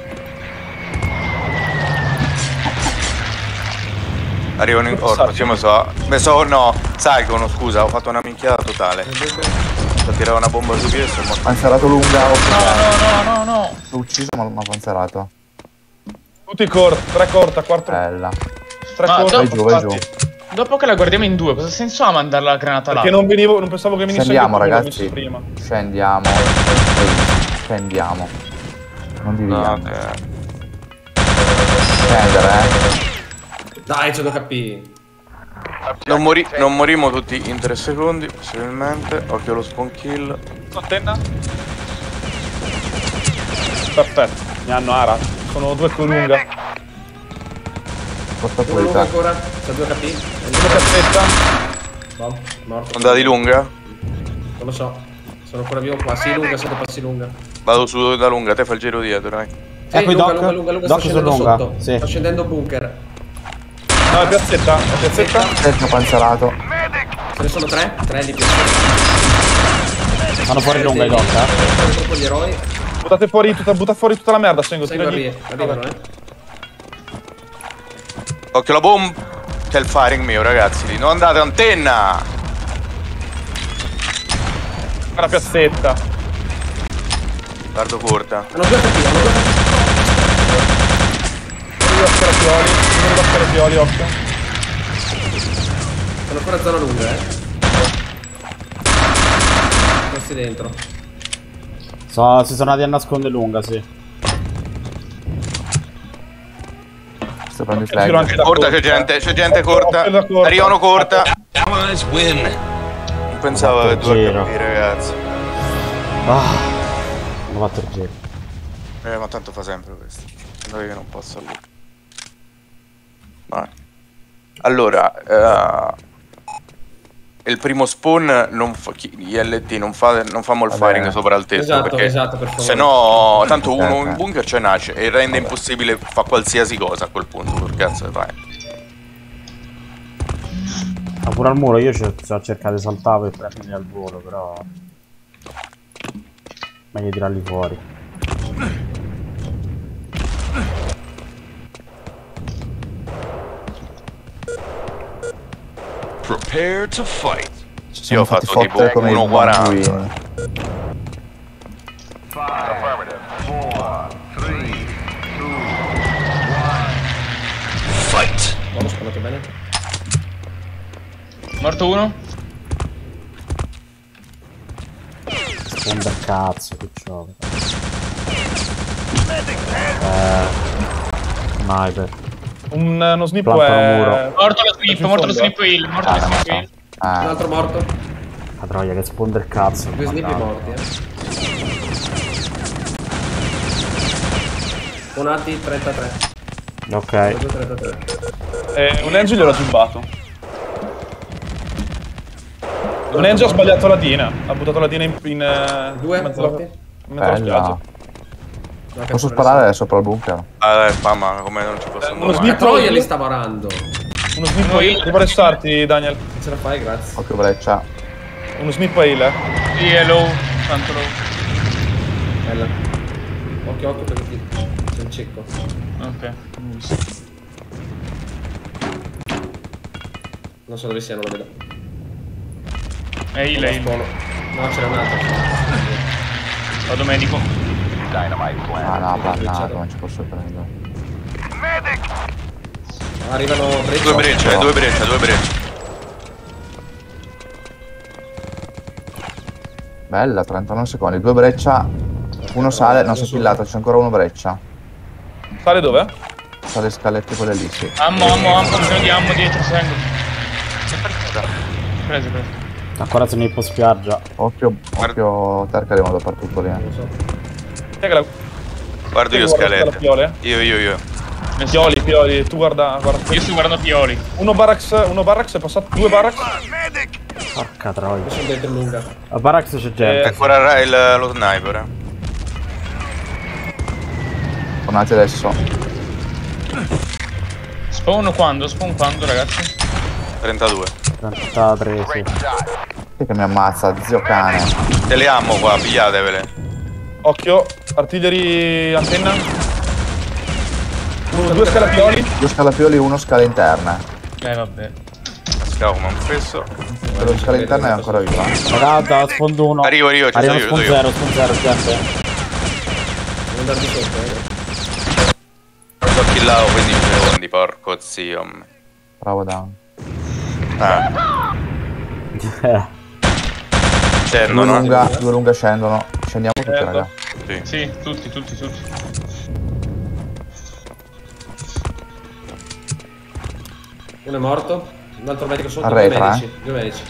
Arrivano in corta, sì, mi so. Mi so, no, salgono, scusa, ho fatto una minchiata totale. Ho tirato una bomba su piedi e sono morto. Panzerato lunga. occhio. No, no, no, no, no. L'ho ucciso ma l'ho panzerato. Tutti corta, tre corta, quattro, Bella. tre Ma corta. Vai giù, vai giù. Dopo che la guardiamo in due, cosa senso ha mandare la granata là? Perché non venivo, non pensavo che venisse Scendiamo ragazzi. prima. Scendiamo. Scendiamo. Non No, dividiamo. eh. Scendere, eh. Dai, c'è 2 HP. Non, mori- non morimo tutti in 3 secondi, possibilmente. Occhio allo spawn kill. Antenna? Perfetto, mi hanno ara. Sono due con lunga. Lungo pulita. ancora. C'è 2 HP. Uno cazzetta. Bom, morto. Andata di lunga? Non lo so. Sono ancora vivo qua. Sì, lunga, sotto passi lunga. Vado su da lunga, te fai il giro dietro, dai. Sì, Ecco lunga, doc. lunga, lunga, lunga. Doc sto scendendo lunga, sotto. sì. Sto scendendo bunker. No, è piazzetta, è piazzetta. Tetto panzerato. Ce ne sono tre? Tre di più. Fanno fuori lunga i doc, eh. Sono troppo gli eroi. Buttate fuori tutta, butta fuori tutta la merda, Sengo. Arri- arrivano, eh. Occhio la bomba. C'è il firing mio, ragazzi. lì. Non andate antenna! Una piazzetta. Guardo corta. Hanno due HP, hanno due HP. Uno da scarapioli, uno da scarapioli, occhio. Sono ancora zona lunga, eh. Messi dentro. So- si sono andati a nascondere lunga, sì. Sto prendendo flag. da Corta c'è gente, c'è gente corta. Arrivano corta. Non pensavo due giro. HP, ragazzi. Ah. Hanno fatto il giro. Eh, ma tanto fa sempre questo. Noi che non posso lì. Vai. Allora, eh, il primo spawn non fa, ILT non fa, non fa mall Vabbè. firing sopra il tetto Esatto, perché esatto, per favore. se no tanto uno in bunker ce nasce e rende impossibile fa qualsiasi cosa a quel punto per cazzo fai Ma pure al muro io ci ho, cercato di saltare per prenderli al volo, però... Meglio tirarli fuori. Prepare to fight. Ci Io ho siamo fatti fatto fottere come 1,40. bambuini. Fight. Buono, sparato bene. Morto uno? Sponda cazzo, che ciò. Eh... Sniper. Un, uno snip Plantano è... muro. Morto lo snip, morto lo snip hill, morto Ah, lo lo snip hill. Un Ah, altro morto. La troia che sponda il cazzo. Due snippi Madonna. morti, eh. Bonati 33. Ok. 33. Eh, un angel gliel'ho gibbato. Un angel ha sbagliato la dina. Ha buttato la dina in... in eh, Due in mezzo alla- morti. in mezzo alla bella. spiaggia. Posso sparare sopra il bunker? ah dai mamma come non ci posso Eh, uno andare La snip- troia li sta varando. Uno heal. Devo restarti, Daniel. Ce la fai, grazie. Occhio breccia. Uno heal, eh. Sì, è low, tanto low. Bella. Occhio, occhio perché ti... c'è un cecco. Ok, non visto. Non so dove sia, non lo vedo. È heal, è. Spawn. No, c'era un altro. Vado medico. Ah no, plannato, non ci posso prendere. Arrivano breccia. due breccia eh, due breccia due breccia Bella, 39 secondi. Due breccia. Uno sale, non si è pillato, c'è ancora uno breccia. Sale dove? Sale scalette quelle lì, sì. Ammo, ammo, ammo, bisogno di ammo dietro, sengo. Preso, preso. Ancora sono in spiaggia. Occhio, occhio, terca arrivano dappertutto lì. eh. Chi è che la... guardo io piole? io io io Pioli, pioli, tu guarda, guarda. Io sto guardando Pioli. Uno barracks, uno barracks è passato, due barracks. Porca troia. A Barracks c'è gente. Eh, ancora ra- il, lo sniper eh. Tornate adesso. Spawn quando? Spawn quando, ragazzi? 32. 33, sì. Che mi ammazza? Zio cane. Te le amo qua, pigliatevele. Occhio, artiglieri antenna. Uno, due scalapioli. Due scalapioli, uno scala interna. Eh, vabbè. Scavo come un fesso. Quello scala interna è ancora vivo. eh. Raga, da sfondo 1. Arrivo, arrivo, ci spawn sono io. 0, spawn 0, gente. Devo andare di sotto, eh. L'ho killato 15 secondi, porco zio. Bravo down. Ah, scendono, Due lunga, due lunga scendono. Scendiamo tutti, Certo. raga. Sì. Sì, tutti, tutti, tutti. Uno è morto. Un altro medico sotto. Arretra, due medici. Due medici.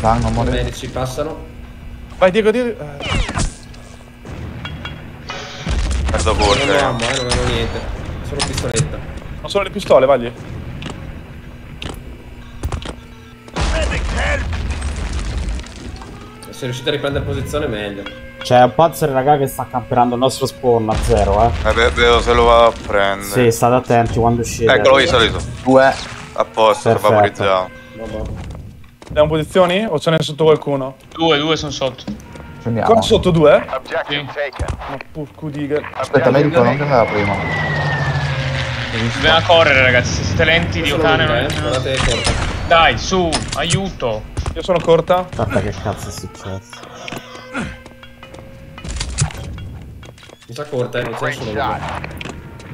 Down, non Due medici passano. Vai Diego, Diego. Eh, Perdo Non ammo, eh, non hanno niente. Solo pistoletta. non sono le pistole, vai. Se riuscite a riprendere posizione meglio. C'è un Panzer, raga, che sta camperando il nostro spawn a 0, eh. Eh, ve- vedo se lo vado a prendere. Sì, state attenti quando uscite. Eccolo, io salito. Due. A posto, Perfetto. vaporizzato. Vabbè. Abbiamo posizioni o ce n'è sotto qualcuno? Due, due sono sotto. Scendiamo. Qua sotto due? Sì. Ma porco diga. Aspetta, medico, non che andava prima. Dobbiamo correre, ragazzi. Se siete lenti, Dio Solo cane. non- eh. Guardate corta. Dai, su, aiuto. Io sono corta. Aspetta, che cazzo è successo? Mi sa corta, eh, non c'è solo lunga.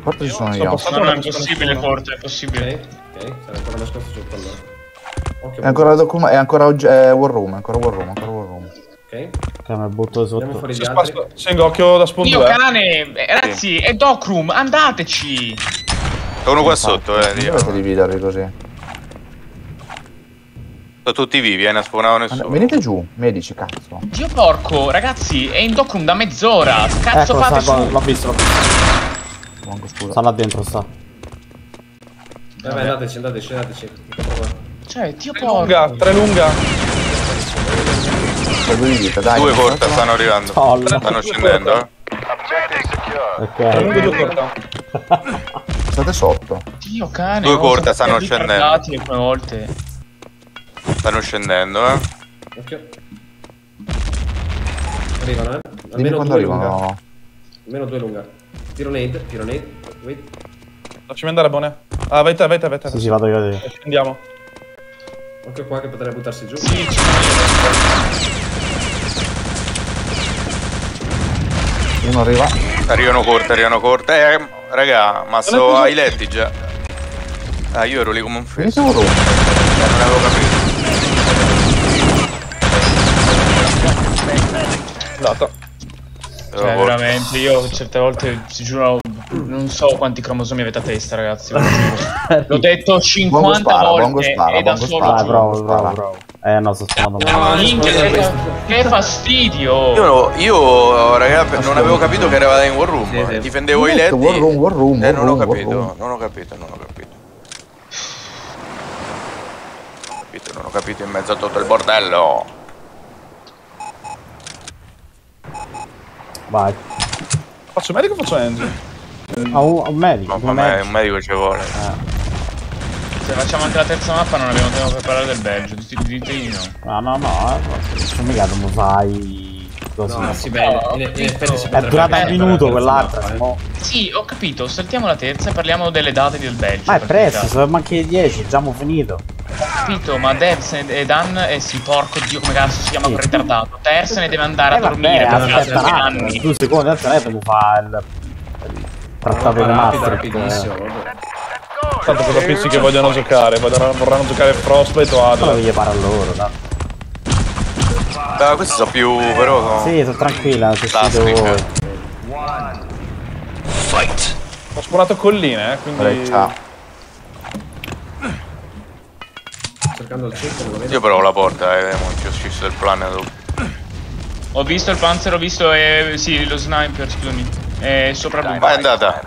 Forse ci sono Sono io. passato No, no, è non impossibile, forte, è possibile. Ok, ok, sarà ancora nascosto sotto allora. Occhio. È ancora, docu- è ancora oggi- è war room, è ancora war room, ancora war room. Ok. Che mi butto sotto. Sengo, occhio da spawn Dio 2. cane, eh, ragazzi, è Docroom, andateci. C'è uno qua sotto, eh. Non Dio. dovete dividerli così. Sono tutti vivi, eh, non Andate- nessuno. Venite giù, medici, cazzo. Dio porco, ragazzi, è in Docroom da mezz'ora. Cazzo Ecco, fate sta, su. l'ho visto, l'ho visto. Manco scusa. Sta là dentro, sta. Vai, andateci, andateci, andateci. Cioè, Dio Tre lunga, porco. tre lunga. Due vita, dai. Due corta, stanno arrivando. Tolla. Stanno scendendo, eh. Ok. due corta. State sotto. Dio cane. Due oh, siete stanno ritardati alcune volte. Stanno scendendo, eh. Occhio. Arrivano, eh. Almeno quando due lunga. arrivano. Almeno due lunga. Tiro nade, tiro nade. Wait. Lasciami andare, Bone. Ah, vai te, vai te, vai te. Sì, sì, vado io. vado io. Eh, Scendiamo. Occhio qua che potrebbe buttarsi giù. Sì, Uno arriva. Arrivano corte, arrivano corte. Eh, raga, ma so preso- ai letti già. Ah, io ero lì come un fesso. Eh, non avevo capito. Andata. Cioè, corte. veramente, io certe volte, ti giuro, non so quanti cromosomi avete a testa, ragazzi. L'ho detto Bongo 50 spara, bongo volte spara, e da bongo solo. spara. Bravo, bravo, bravo. Eh, no, sto sparando No, male. no, Minchia, no, che, fastidio! Io, io, raga, non avevo capito che eravate in war room. Sì, sì. Difendevo i letti. War room, war room, Eh, non ho capito, non ho capito, non ho capito. Capito, non ho capito in mezzo a tutto il bordello. Vai. Faccio medico o faccio engine? Ah, un, un medico. Un ma me- medico. un medico ci vuole. Se facciamo anche la terza mappa non abbiamo tempo per parlare del Belgio. Dite, di no. No, no, no. eh, Non mica non fai così. No, sì, bene. In, in effetti si È durata un minuto la terza quell'altra. eh. mo- Sì, ho capito, saltiamo la terza e parliamo delle date del Belgio. Ma è per presto, sono anche le 10, già abbiamo finito. Ho capito, ma Devs e Dan e sì, porco dio come cazzo si chiama Sì. ritardato. Ter se ne deve andare Eh, a vabbè, dormire perché ha aspetta anni. due secondi, adesso non è devo fare il, trattato di Rapido, rapidissimo. eh. vabbè. Tanto cosa pensi che vogliono giocare? Vogliono- vorranno giocare Frostbite o Adler? che gli pare a loro, dai. Ah, questi sono più, però. sono- Sì, sono tranquilla, se siete voi. Fight. Ho spawnato colline, eh, quindi... Breccia. Cercando il circo, non lo vedo. Io provo la porta, eh, non ci ho scisso il plan dopo. Ho visto il Panzer, ho visto eh, sì, lo sniper, scusami. È sopra lui. Vai, è andata.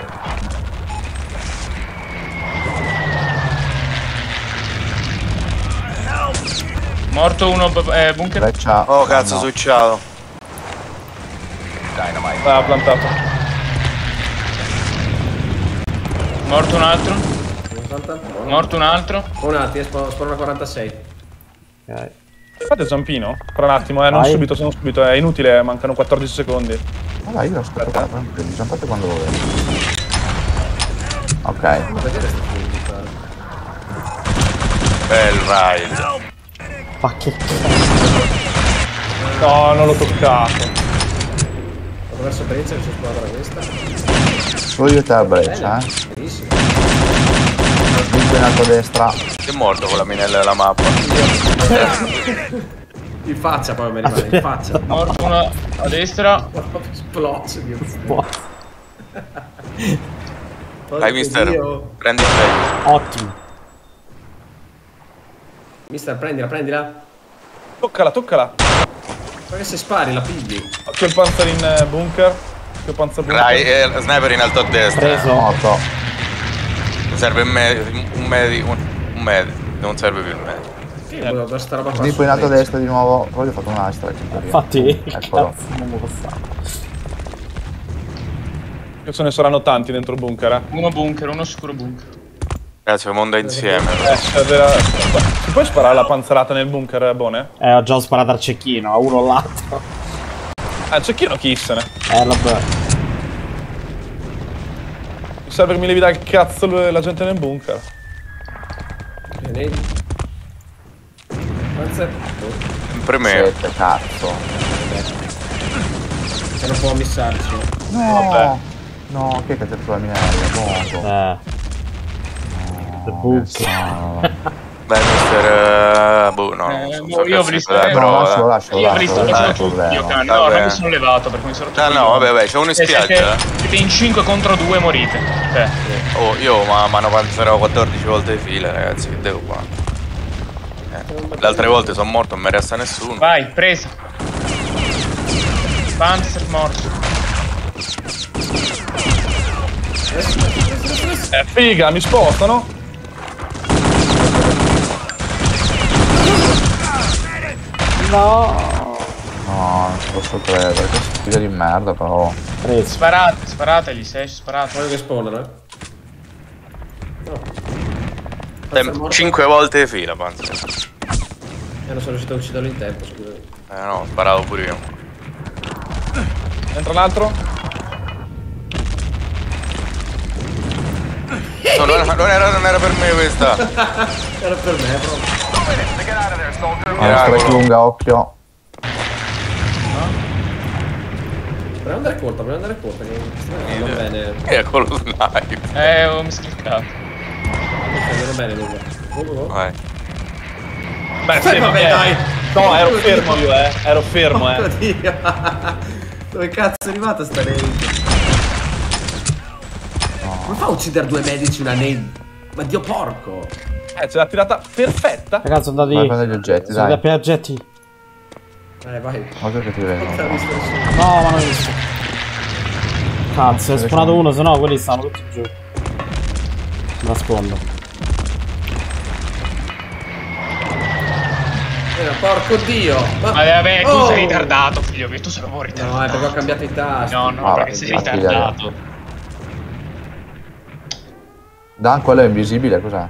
Morto uno eh, bunker. Breccia. Oh, cazzo, no. switchato. Ah, plantato. Morto un altro. 90. Buono. Morto un altro. Un attimo, sparo una 46. Ok. Fate zampino? Per un attimo, eh, non Vai. subito, se non subito, è inutile, mancano 14 secondi. Ma dai, io qua, tranquilli, giampate quando volete. Ok? Bel ride. Ma che No, non l'ho toccato. Ho perso esperienza che c'è squadra questa. solo io e te a breccia, eh. Benissimo. A destra. Sei morto con la minella della mappa. In faccia poi mi rimane, in faccia. Morto uno a destra. Esplose, Dio. può. Vai mister, prendi il meglio. Ottimo. Mister, prendila, prendila. Toccala, toccala. Perché se spari la pigli. Occhio il panzer in eh, bunker. Occhio il panzer bunker. Dai, eh, sniper in alto a destra. Preso. Morto. Mi serve un medico, un medico, un, un medico. Non serve più il medico. Sì, volevo dare sta roba qua. In alto a destra di nuovo. Poi ho fatto in teoria. Infatti, Eccolo. cazzo non lo. Che ce ne saranno tanti dentro il bunker, eh. Uno bunker, uno sicuro bunker. Ragazzi, siamo onda insieme. Eh, serve la- Si puoi sparare la panzerata nel bunker, eh, Bone? Eh, ho già sparato al cecchino, a uno all'altro. Ah, c'è chi no chissene. Eh, vabbè. Mi serve che mi levi dal cazzo la gente nel bunker. Vieni. Panzer. Sempre me. Sette, cazzo. Che non può missarci. No. No, che cazzo la minella, bongo. Eh. The book. No, Beh, mister. eh, boh, no. Eh, non so boh, che io ho visto- eh, no, eh. lascialo, lascialo, Io lascialo, visto non che c'è sono problema. io, can- No, non mi sono levato perché mi sono rotto Ah, no, vabbè, vabbè, c'è uno in Se siete, spiaggia. siete in 5 contro 2 morite. Cioè, Oh, io ma mi hanno panzerato 14 volte di fila, ragazzi, che devo qua. Eh, Le altre volte sono morto, non mi resta nessuno. vai, presa. Panzer morto. Eh, figa, mi spostano? No. No, non ci posso credere. Che figa di merda, però. Preso. Sparate, sparategli, sei sparato. Voglio che spawnano, eh. No. Tem- Panzer morto. Cinque volte di fila, panzer. Eh, non sono riuscito a ucciderlo in tempo, scusa. Eh no, ho sparato pure io. Entra un No, non, era, non era- non era per me questa. Era per me, proprio. Una strike lunga, occhio. Proviamo ad andare corta, proviamo ad andare corta. Che non va bene. Che è quello sniper. Eh, ho mi scliccato. Non va bene, lunga. Oh, oh, oh. Vai. Beh, Eh, vabbè, eh. dai. No, ero fermo io, eh. Ero fermo, eh. Oddio. Dove cazzo è arrivata sta nade? Come fa a uccidere due medici una nade? Ma dio porco! Eh, ce l'ha tirata perfetta. Ragazzi, sono andati. Vai a prendere gli oggetti, Sono dai. appena oggetti. Eh, vai. Occhio che ti vedo. No, ma non ho visto. Cazzo, è spawnato uno, se no quelli stanno tutti giù. Nascondo. Eh, porco dio! Ma... Ma vabbè, tu Oh! sei ritardato, figlio mio, tu sei proprio ritardato. No, è perché ho cambiato i tasti. No, no, Ah, perché sei ritardato. Dan, quello è invisibile, cos'è?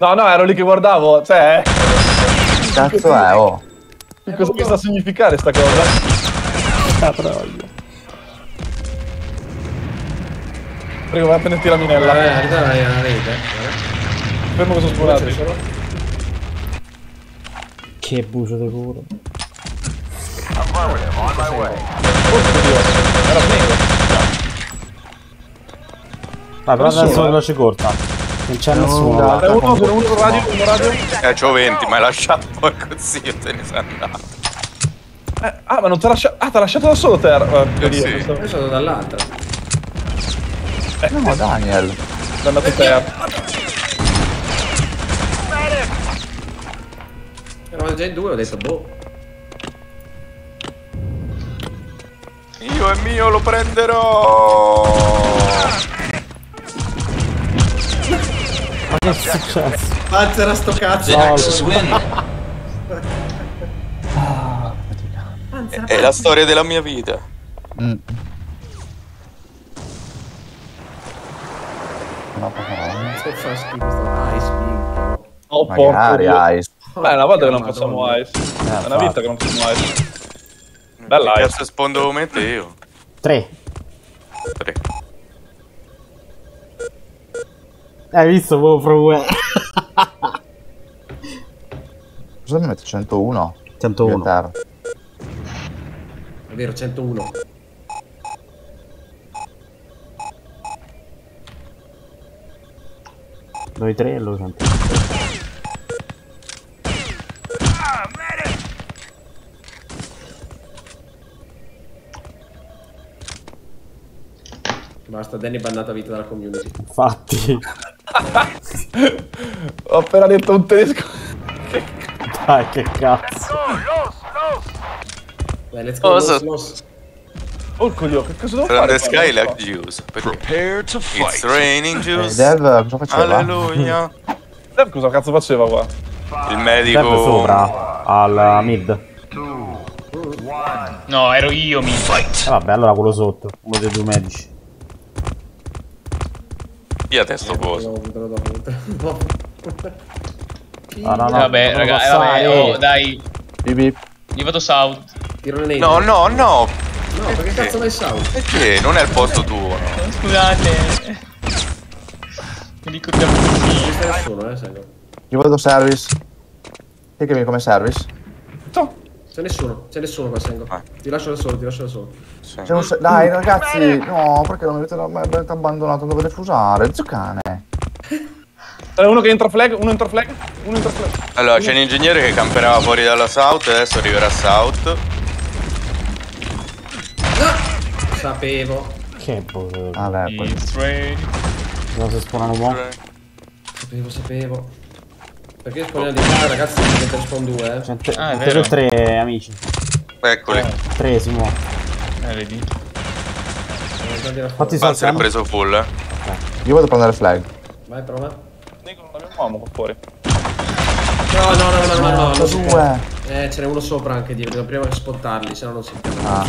No, no, ero lì che guardavo. Cioè, Che cazzo è, oh? che cosa sta a significare sta cosa? Prego, vai a prenderti la minella. Vabbè, arriva la rete. eh. Fermo che sono spurato. Che bucio di culo. Era nero. Vai, però adesso eh. veloce corta. Non c'è No, nessuno. Eh, uno, uno, uno radio, uno radio. Eh, c'ho 20, ma hai lasciato poi così e te ne sei andato. Eh, ah, ma non ti ha lasciato. Ah, ti ha lasciato da solo te. Eh, sì. Dio, Io sono dall'altra. No, Daniel. È andato te. Eravamo già in due, ho detto boh. Io è mio, lo prenderò. Ma che è successo? Panzer a sto cazzo! No, win. È la storia della mia vita. Mm. No, no. Che fa schifo ice minchia. Oh, porco Magari Dio. Ice. Beh, è una volta che non facciamo ice. È una vita che non facciamo ice. Bella Che ice. cazzo spondo come te io? 3. Tre. Hai visto proprio eh? Cosa mi mette 101? 101. Yeter. È vero, 101. Noi 3 e lo sento. Basta, Danny è bannata vita dalla community. Infatti. Ho appena detto un tedesco. Dai, che cazzo. Dai, let's go. Los, los. Porco Dio, che cosa devo From fare? the like juice. Perché? Prepare to It's fight. raining Eh, juice. Dev cosa faceva? Alleluia. Dev cosa cazzo faceva qua? Il medico. Sempre sopra. Al mid. No, ero io, mi. E vabbè, allora quello sotto. Uno dei due medici. Via testo coso. No, te lo do. Ah, no, no, vabbè, devo raga, eh, vabbè, oh, dai. Bip bip. Io vado south. Tiro le No, no, no. No, perché cazzo vai sound? Perché? Non è il posto tuo, no? Scusate. Mi ricordiamo Non così. eh. Io vado service. Che mi come service? C'è nessuno, c'è nessuno qua, Sengo. Ah. Ti lascio da solo, ti lascio da solo. Sì. Un Dai ragazzi, no, perché non mi avete, avete abbandonato? Dovete fusare, zuccane. C'è uno che entra flag, uno entra flag, uno entra flag. Allora, c'è un ingegnere che camperava fuori dalla South, adesso arriverà a South. Sapevo. Che boh. Vabbè, poi. It's raining. Cosa si spawnano mo? Sapevo, sapevo. Perché spawniamo di qua, ragazzi, mentre spawn 2, eh? Tre, Ah, vero. tre amici. Eccoli. Tre si muove. Eh, vedi. Guardi la Fatti fuori. Panzer è saltare. preso full, eh. Io vado a prendere flag. Vai, prova. Nico, non abbiamo uomo qua fuori. No, no, no, no, no, no, si può. Due. Eh, ce n'è uno sopra anche dietro, dobbiamo prima spottarli, se no non si chiama. Ah.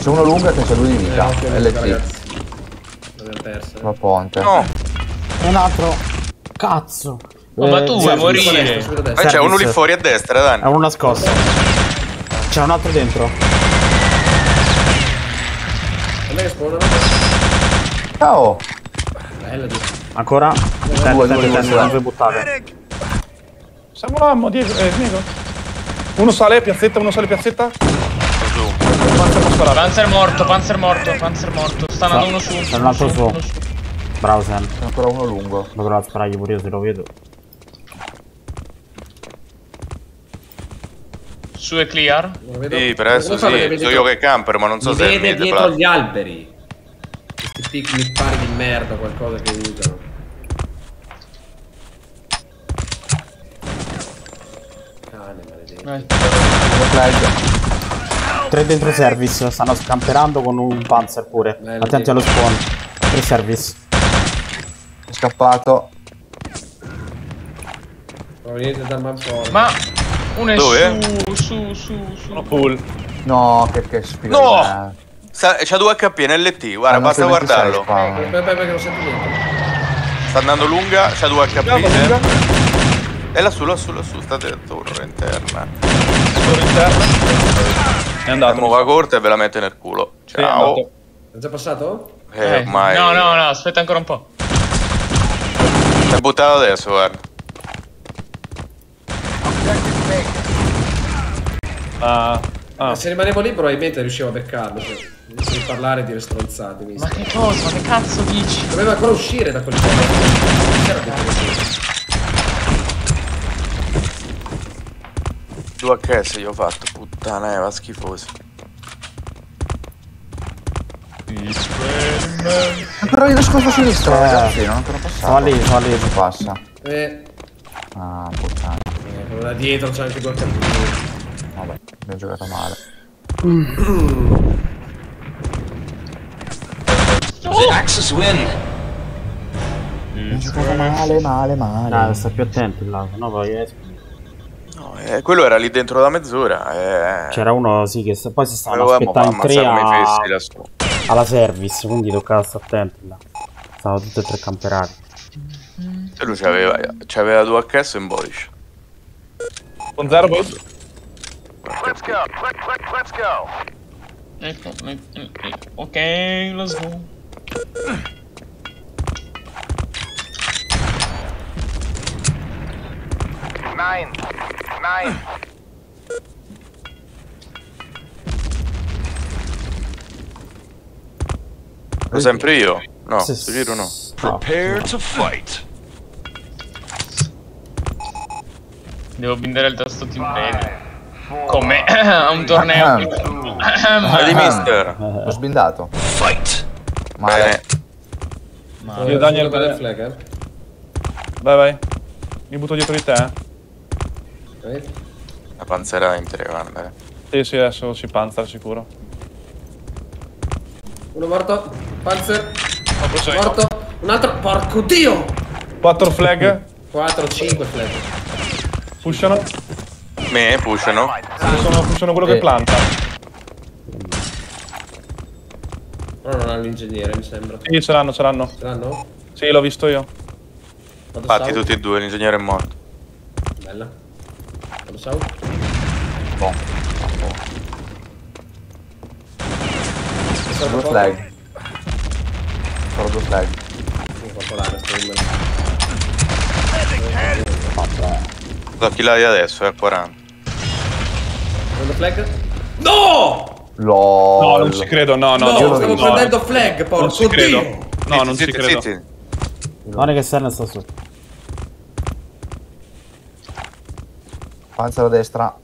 C'è uno lungo e c'è due di Eh, vita. lunga, LT. L'abbiamo persa. La ponte. No, E un altro. Cazzo. Oh, ma tu vuoi morire? Destra, Eh, destra. c'è uno lì fuori a destra, È Dani. uno nascosto. C'è un altro dentro. Ciao! Ancora. Due, due, buttate. Siamo là, Diego, eh, Nico. Uno sale, piazzetta, uno sale, piazzetta. Panzer morto, panzer morto, panzer morto. Sta andando uno su. C'è un altro su. Bravo Sam. C'è ancora uno lungo. Dovrò a sparargli pure io se lo vedo. Su è clear. Vedo. Sì, per adesso sì. vedere So io che camper, ma non so Mi se vede dietro plat- gli alberi. Questi pic mi pare di merda, qualcosa che usano. Cane maledetto. Eh. Tre dentro service. Stanno scamperando con un panzer pure. Bello, Attenti allo spawn. Tre service. È scappato. Proveniente dal manforte. Ma uno è Dove? su, su, su, Uno su. full. No, che, che sfiga. No! C'ha 2 HP nell'T, guarda, Hanno basta anche 26 guardarlo. spawn. Aspetta, aspetta, perché non sento niente. Sta andando lunga, c'ha 2 HP. Eh. È lassù, lassù, lassù, sta dentro torre interna. Torre interna. È La andato. nuova corte e ve la mette nel culo. Sì, è Ciao. andato. È già passato? Eh, Eh, ormai. No, no, no, aspetta ancora un po'. Si è buttato adesso, guarda. Ah, ah. Se rimanevo lì probabilmente riuscivo a beccarlo. Cioè, di parlare e dire stronzate. mi Ma che cosa? Ma che cazzo dici? Doveva ancora uscire da quel posto. 2 HS io ho fatto, puttana, eh, va schifoso. Però io scorso a sinistra, Eh. ragazzi, non è ancora passato. Sono lì, sono lì. Non passa. Eh, Ah, puttana. eh, quello da dietro c'è anche due cattivi. Vabbè, abbiamo giocato male. The Axis win. Abbiamo giocato male, male, male. Ah, sta più attento là, no poi esco. No, eh, quello era lì dentro da mezz'ora. Eh. C'era uno sì che poi si stavano Avevamo aspettando in tre a... alla service, quindi toccava stare attenti là. Stavo tutte e tre camperati. E lui c'aveva, c'aveva 2HS in Boris. Con zero poi. Ecco, eh, eh, eh, ok, let's go. Lo sempre io? No, giro no. no. Prepare to fight. Devo bindere il tasto team player. Come a un torneo. Vedi mister? L'ho sbindato. Fight. Male. Bene. Io Daniel per flag, eh. Vai, vai. Mi butto dietro di te. eh. Ok. La panzera intera, guarda. eh. Sì, sì, adesso si panza sicuro. Uno morto. Panzer. Io. Morto. Un altro. Porco dio! 4 flag. 4, 5 flag. Pushano. Me, pushano. Sono, pushano quello che Eh. planta. Però non hanno l'ingegnere, mi sembra. Sì, ce l'hanno, ce l'hanno. Ce l'hanno? Sì, l'ho visto io. Vado Fatti south. tutti e due, l'ingegnere è morto. Bella. Vado south. Boh. Serve Due flag. Solo due flag. Non popolare, sto in Vabbè. Lo killati adesso, è a 40. Prendo flag? No! LOL. No, non ci credo, no, no, No, stavo prendendo flag, porco dio! No, non ci credo. Guarda che Senna sta su. Panzer a destra.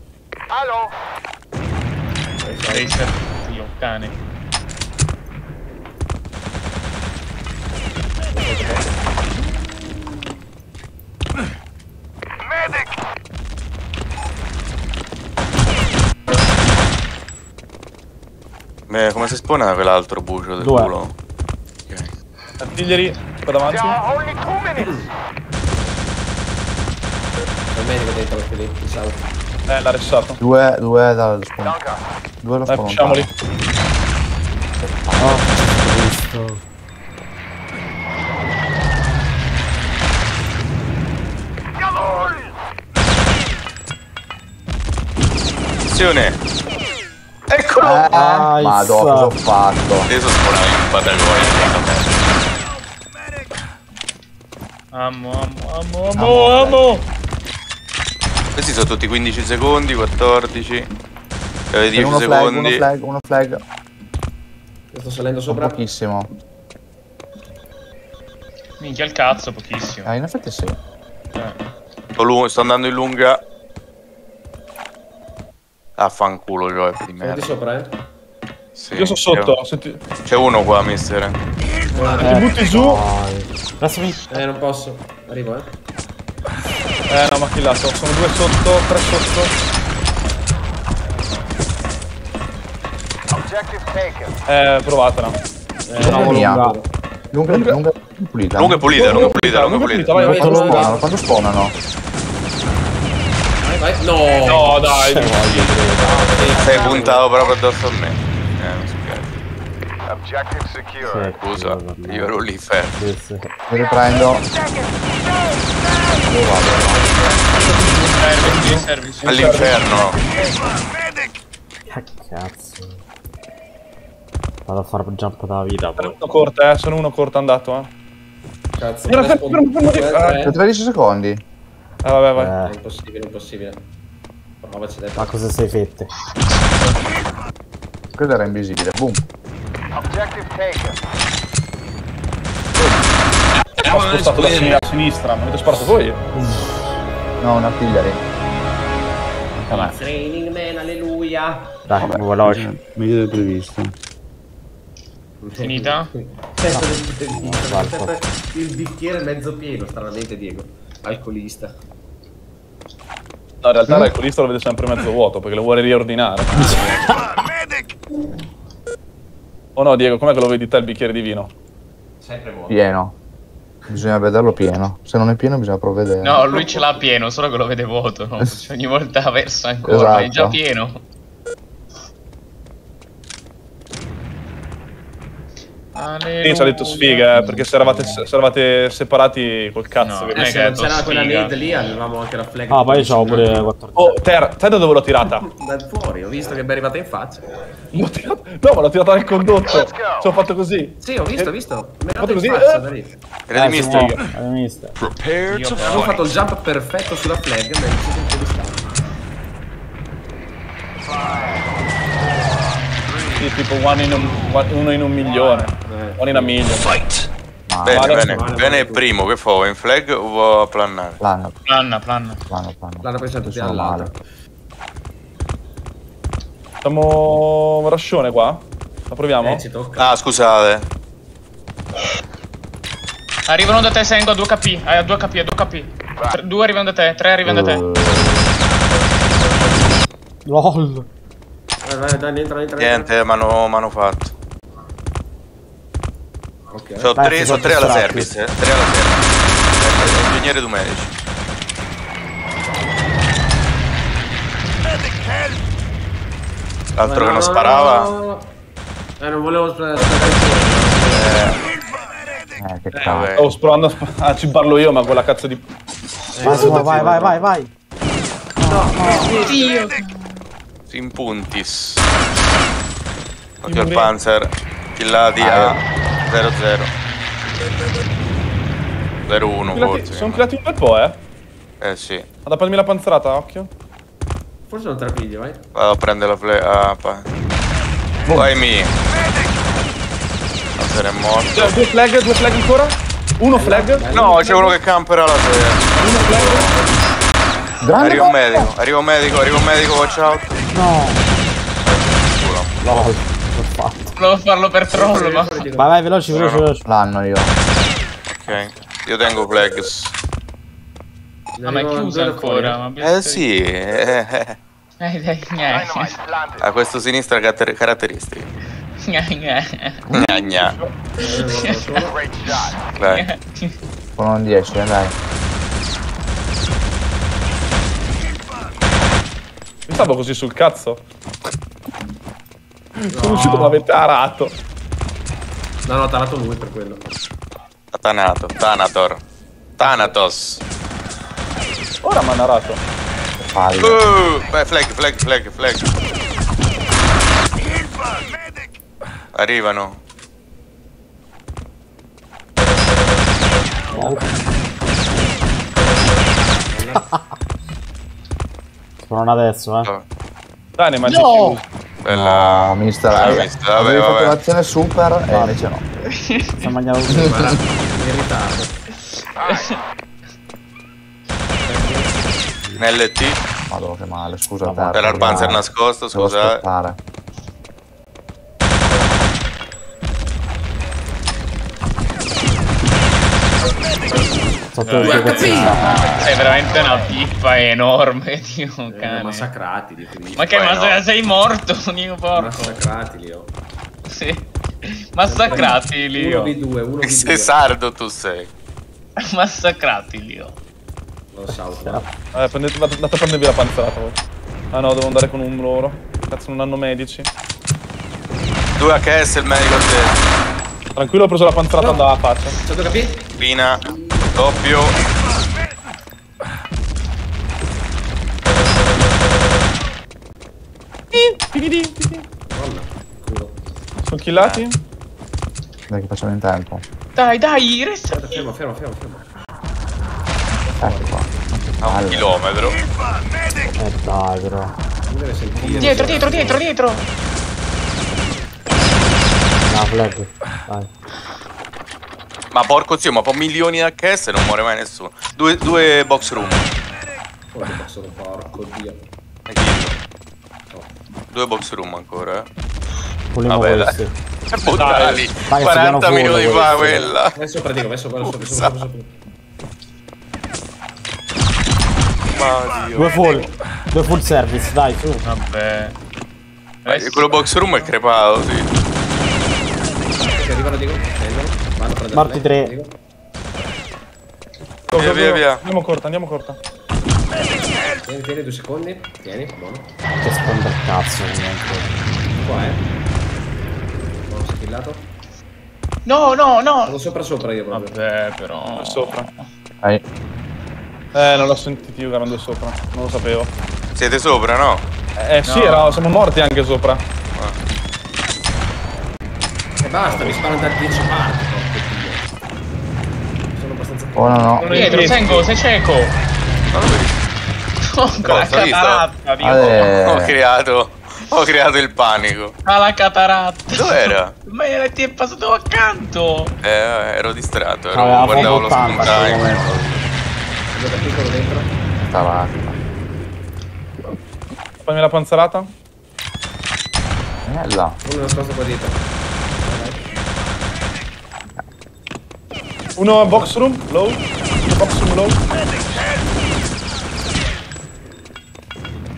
Racer, io, cane. Beh, come si spona quell'altro bucio del Due. culo? Ok. Artiglieri, qua davanti. Il medico dentro anche lì, di south. Eh, l'ha ressato. Due, due dallo spawn. Due allo Dai, spawn. pushiamoli. Visto. Attenzione! Eccolo! Eh, Nice. ma dopo cosa ho fatto? Adesso spawnavo in Patagonia. Amo, amo, amo, amo, amo. Questi sono tutti 15 secondi, 14. Avete 10 uno flag, uno secondi. flag, uno flag. Io sto salendo Sono sopra. pochissimo. Minchia il cazzo, pochissimo. Ah, in effetti sì. Eh. Sto, sto andando in lunga. Affanculo, Joe, di Sono merda. sopra, eh. Sì, Io sono sotto. Se ti, C'è, uno qua, mister. ti butti giù. Lasciami. Eh, non posso. Arrivo, eh. Eh, no, ma killato. Sono due sotto, tre sotto. Eh, provatela. Eh, no, lunga. mia. Lunga, lunga, pulita. Lunga pulita, lunga pulita, lunga pulita. Vai, vai, Quando lunga. spawnano, quando spawnano. Vai, vai. No! No, dai. Sei puntato proprio addosso a me. Eh, mi spiace. Sì, Scusa, sì, io ero lì fermo. Sì, sì. Mi riprendo. All'inferno. Che cazzo. Vado a fare jump dalla vita. Sono uno corto, eh. Sono uno corto andato, eh. Cazzo, Era fermo, fermo, fermo. tre, tre. Per 13 secondi. Eh, vabbè, vai. È Eh, impossibile, impossibile. Provaci dentro. ma cosa sei fette? Quello era invisibile. Boom. Ho spostato da sinistra a sinistra. Ma avete sparato voi? No, un artiglieri. Training man, alleluia. Dai, veloce. Meglio del previsto. Finita? Sempre il bicchiere mezzo pieno, stranamente Diego. Alcolista. No, in realtà l'alcolista lo vede sempre mezzo vuoto perché lo vuole riordinare. oh no, Diego, com'è che lo vedi te il bicchiere di vino? Sempre vuoto. Pieno. Bisogna vederlo pieno. Se non è pieno bisogna provvedere. No, lui ce l'ha pieno, solo che lo vede vuoto. No? Cioè, ogni volta versa ancora, ma è già Esatto. pieno. Sì, ci ha detto sfiga, eh, perché se eravate, se eravate separati col cazzo. No, non Eh, se che non c'era quella nade lì, avevamo anche la flag. Ah, poi c'avevo pure 14. Oh, Ter, sai da dove l'ho tirata? Da fuori, ho visto che mi è arrivata in faccia. L'ho tirata- No, ma l'ho tirata nel condotto. Ci ho fatto così. Sì, ho visto, ho visto. Mi è Fatto così, eh. Eh, mister. Io to poi. Avevo fatto il jump perfetto sulla flag, ma po' di stare. Sì, tipo one in un- uno in un milione. Eh. One in a million. Fight. Bene, Vale. bene. Vale, Bene vale. primo, che fa? In flag o a plannare? Planna, planna. planno, planno. L'hanno Sono dall'altro. male. Facciamo rascione qua? La proviamo? Eh, ci tocca. Ah, scusate. Arrivano da te, Sengo, a 2 KP. A 2 KP, a 2 KP. Tre- due arrivano da te, tre arrivano da te. Eh, LOL. Vai, vai, dai, entra, entra. Niente, mi hanno fatto. Ok. Sono Dai, tre, sono tre alla service, eh. Tre alla service. Eh, Ingegnere du medici. L'altro No, che non no, sparava. no, no, no. Eh, non volevo sp- sparare eh, che Eh, vabbè. Stavo provando a sp- ah, ci parlo io, ma quella cazzo di. Vai, Simo, vai, vai, vai, vai. In puntis. Occhio al panzer. Killati a 0-0. 0-1 forse. Sono creati un bel po', eh. Eh sì. Vado a prendermi la panzerata, occhio. Forse non trapigli, vai. Vado a prendere la fle... Ah, pa... Vai mi. Panzer è morto. Cioè, due flag, due flag ancora? Uno flag? No, c'è uno che campera la terra. Uno flag? Grande Arriva un medico, arriva un medico, arriva un medico, watch No. LOL. L'ho fatto. Volevo farlo per troll, ma... Vai, vai, veloci, veloci, veloci. L'hanno io. Ok. Io tengo flags. Ah, ma è chiusa ancora. Ma Eh sì, eh, dai, gne, ha questo sinistra caratteristiche. gne, gne. Gna gna. Dai. Sono un 10, eh, dai. Mi stavo così sul cazzo. Sono uscito ma avete arato. No, no, t'ha dato lui per quello. Tanato, Thanator. Thanatos. Ora mi hanno arato. Pallo. Uh, flag, flag, flag, flag. Arrivano. Sono adesso, eh. Dai, ne mangi No! più. Bella. No, mister. Ah, Avevi mister, vabbè, fatto vabbè. l'azione super e invece no. Sta mangiando tutto. Guarda, in ritardo. NLT. Madonna che male, scusa. Vabbè, te, Era il panzer devo- nascosto, scusa. Sotto cazzo. Sei veramente una pippa enorme, Dio Eh, cane. massacrati di qui. Ma che, ma no. sei- morto, Dio porco. Massacrati li ho. Sì. Massacrati, Lio. 1v2, 1v2. Sei sardo tu sei. Massacrati, Lio. Lo so, guarda. Eh, prendete, andate a prendervi la panzerata voi. Ah no, devo andare con un loro. Cazzo, non hanno medici. 2 HS il medico a te. Tranquillo, ho preso la panzerata dalla faccia. C'è due capì? Pina. Doppio. Sono killati? Dai che facciamo in tempo. Dai, dai, resta Aspetta, fermo, fermo, fermo, fermo. Ecco qua. A un chilometro. Eh dai. Dietro, dietro, dietro, dietro. No, flag. Vai. Ma porco zio, ma po' milioni di HS e non muore mai nessuno. Due, due box room. Poi sono porco dio. Due box room ancora, eh. Puliamo Vabbè, dai. Dai, 40 si minuti piano fa fuori quella. Vai sopra, dico, vai sopra, sopra, sopra. Ma Dio. Due full. Due full service, dai, su. Vabbè. Eh, Quello box room è crepato, sì. Ok, arrivano, dico, scendono. Morti flag, tre. dico. Go, Via, go, via, via. Andiamo corta, andiamo corta. Tieni, tieni, due secondi. Tieni, buono. Che sponda il cazzo, comunque. Qua, eh. Buono, si è killato. No, no, no. Vado sopra sopra io proprio. Vabbè, però. Sopra. Dai. Eh, non l'ho sentito io che erano due sopra. Non lo sapevo. Siete sopra, no? Eh sì, No. era- siamo morti anche sopra. E basta, mi sparano da 10 parti. Oh no no. Dietro, Sengo, sei cieco. Non lo. Oh, la cataratta, Dio. Ale. Ho creato. Ho creato il panico. Ah, la cataratta. Dov'era? Ma era- ti è passato accanto. Eh, ero distratto, ero, Aveva guardavo lo poco 80 screen time. momento. Vedo piccolo dentro. Stava. Fammi la panzerata. Bella. Uno nascosto qua dietro. Uno box room, low. Box room low.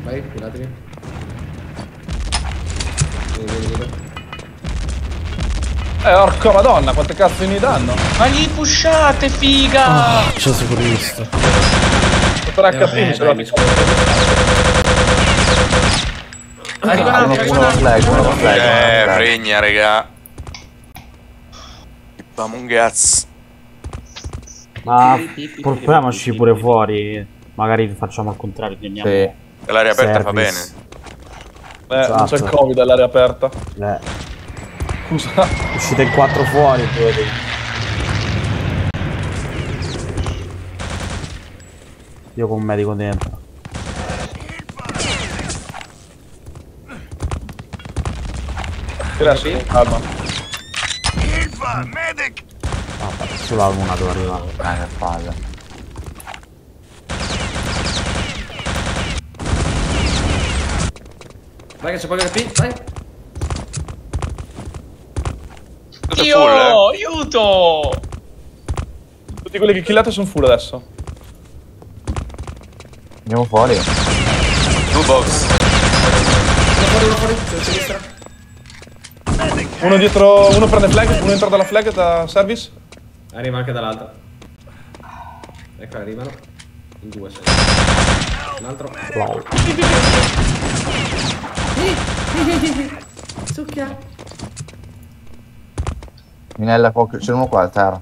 Vai, filatevi. Vedi, vedi, vedi. Eh, orca madonna, quante cazzo mi danno? Ma gli pushate, figa. C'è su questo. Sotto HP vabbè, mi ce l'ho di Arriva un Uno altro, uno flag, uno flag. Eh, fregna, raga. Famo un cazzo. Ma portiamoci pure fuori. Magari facciamo al contrario, teniamo. Sì. E l'aria aperta fa bene. Eh, non c'è il Esatto. covid all'aria aperta. Eh, Scusa. uscite in quattro fuori. poi. Io con un medico dentro. Adesso, calma. Vabbè, solo la luna dove arrivare. Eh, che palle. Vai che c'è qualche HP, vai. Io, full, eh? aiuto. Tutti quelli che killate sono full adesso. Andiamo fuori. Two box. Uno fuori, uno fuori, sulla. Uno dietro, uno prende flag, uno entra dalla flag da service. Arriva anche dall'altra. Ecco, arrivano. In due sei. Un altro. Wow. Succhia. Minella poco. C'è uno qua a terra.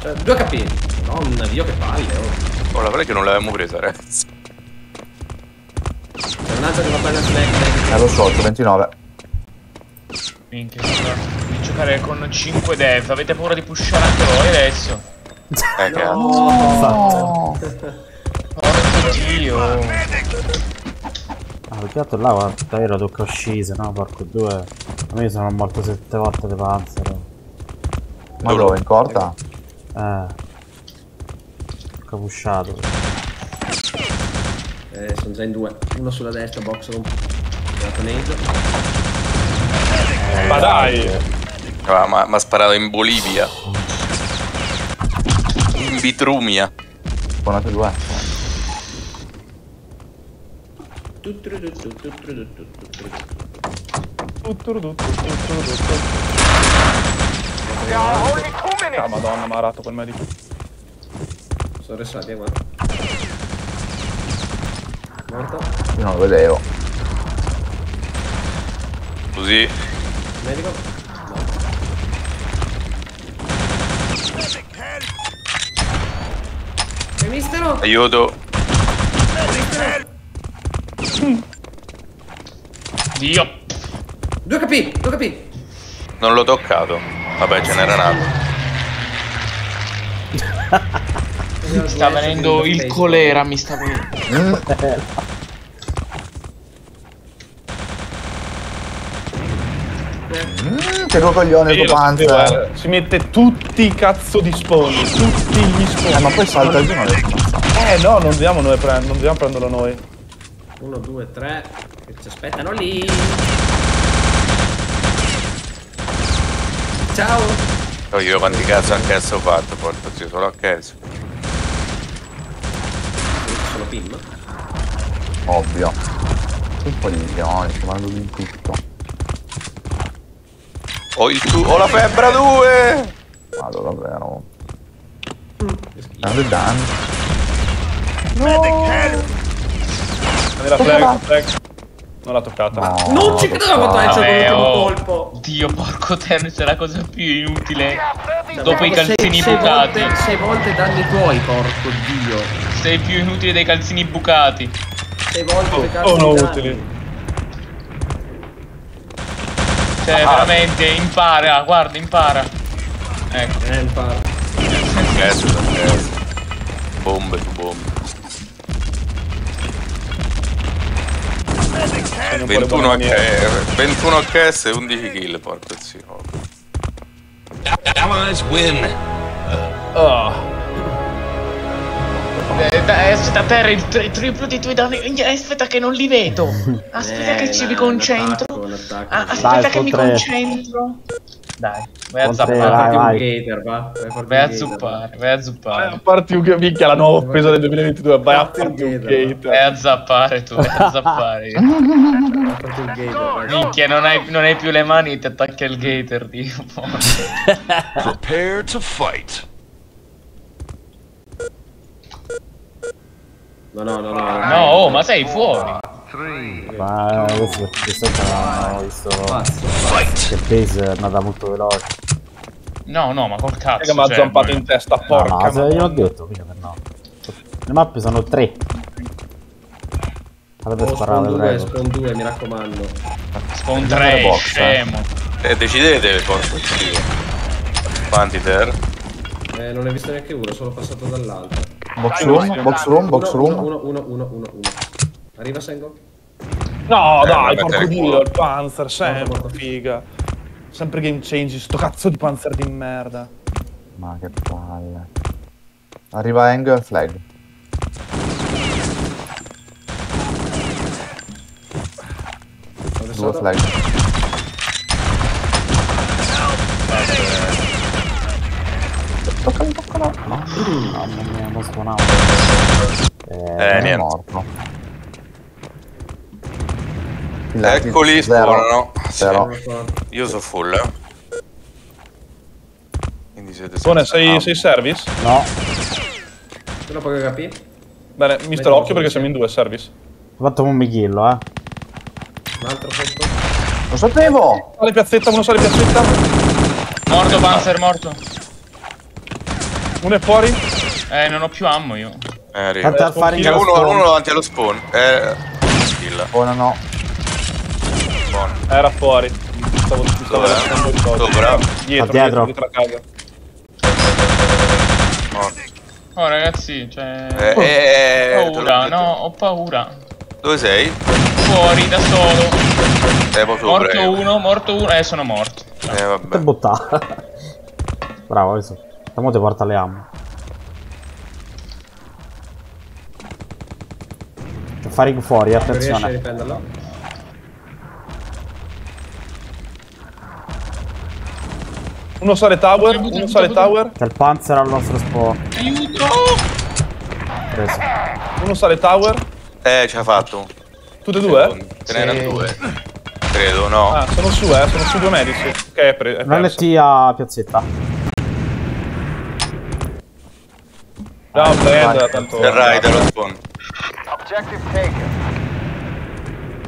Cioè, 2 HP. Madonna, Dio che palle, oh. Oh, la palla che non l'avevamo presa, ragazzi. C'è un altro che va bene a flag. Ero sotto, 29. Minchia, di giocare con 5 dev. Avete paura di pushare anche voi adesso? Eh, cazzo. Oh. Porco dio. Ah, perché altro là guarda, davvero tocca uscire, no? Porco due. A me sono morto sette volte di panzer. Ma dove? In corta? Eh. Tocca pushato. Eh, sono già in due. Uno sulla destra, box room. Ma dai! Ah, ma ha sparato in Bolivia. In Vitrumia. Buonate due. Ah, madonna, mi ha arato quel medico. Sono restati, guarda. Morto. Io non lo vedevo. Così. Medico. No. Mistero! Aiuto. Dio. 2 HP! 2 HP! Non l'ho toccato. Vabbè, ce n'era un altro. Mi sta venendo il colera, mi sta venendo. Mm. Che due coglioni Io il tuo panzer. Si mette tutti i cazzo di spawn. Tutti gli spawn. Eh, ma poi salta giù non Eh no, non dobbiamo noi prendere, non dobbiamo prenderlo noi. 1, 2, 3. Che ci aspettano lì. Ciao! Oh, io quanti cazzo anche adesso ho fatto, porco zio, solo a caso. Sono Pim. Ovvio. Un po' di milioni, ci mando di tutto. Ho il tu- ho la febbre 2! Vado davvero. Grande danni. Prendi la flag, flag. Non l'ha toccata. No. Non ci credo che fatto Vabbè, l'ultimo oh. colpo. Dio, porco terno, c'è la cosa più inutile. Dopo i Sei- calzini sei bucati. Volte, sei volte danni tuoi, porco dio. Sei più inutile dei calzini bucati. Sei volte Oh, le cazzo sono utili. Cioè, veramente, impara, guarda, impara. Ecco. Eh, impara. Yes, yes. Bombe su bombe. Sono un po' le 21 buone maniere. HS, 21 HS e 11 kill, porco zio. Allies win. Ah, Eh, dai, aspetta, terra il tri- triplo dei tuoi danni. Eh, Aspetta che non li vedo. Aspetta Eh, che ci no, mi concentro. Ah, aspetta Dai, che mi tre. concentro. Dai, vai a zappare. vai, vai. gator, va. Vai, a zuppare, vai a Vai a zuppare. farti un minchia la nuova offesa del 2022. Vai a farti un gator. Vai a zappare tu, vai a zappare. Minchia, non hai, non hai più le mani e ti attacchi al gator, tipo. Prepare to fight. No, no, no, no. No, oh, ma sei fuori. Ma questo perché sopra hanno visto che base è andata molto veloce. No, no, ma col cazzo. Raga, mi ha cioè, zampato in testa, No, porca. no, se madonna. io l'ho detto, mica per no. Le mappe sono tre. Avete Oh, sparato, spawn 2, prego. spawn 2, mi raccomando. Spawn Andiamo 3, alle box, eh. scemo. E decidete porco. Quanti ter? Eh, non ne ho visto neanche uno, sono passato dall'altro. Box room, box room, box Uno, room. Uno, uno, uno, uno, uno. Arriva Sengo? No, Eh, dai, porco dio, il Panzer, sempre, figa. Sempre game change, sto cazzo di Panzer di merda. Ma che palle. Arriva Hang flag. Dove Due flag. Toccalo, toccalo. No, Mamma mia, non suonavo. Eh, Eh, non è niente. morto. Eccoli, spawnano. Sono. Io so full, eh. Quindi siete Sone, senza sei, sei service? no, Ce l'ho poco HP? Bene, mi sto l'occhio perché siamo in due service. ho fatto un michillo, eh. Un altro sotto? Lo sapevo! Sale piazzetta, uno sale piazzetta. Morto, Panzer, morto. Uno è fuori. Eh, non ho più ammo io. Eh, arriva. Tanto al fare in uno, uno davanti allo spawn. Eh, kill. Oh no no. Buono. Era fuori. Stavo, stavo lasciando il coso. Sopra? Dietro, dietro. dietro, la casa. Morto. Oh, ragazzi, cioè... Eh, eh, Ho te l'ho paura, no, ho paura. Dove sei? Fuori, da solo. Eh. Morto eh. uno, morto uno. Eh, sono morto. Eh, Che vabbè. buttata. Bravo, adesso. Stiamo ti porta le ammo. C'è Faring fuori, Non riesci a attenzione. riprenderlo? Uno sale tower, uno sale tower, C'è il panzer al nostro spawn. Aiuto! Preso. uno sale tower. Eh, ce l'ha fatto. Tutte e due? Ce n'erano due. Credo, no. Ah, sono su, eh, sono su due medici. Ok, è, pre- è Un. LT a piazzetta. No, prenda, tanto. Il raid allo spawn.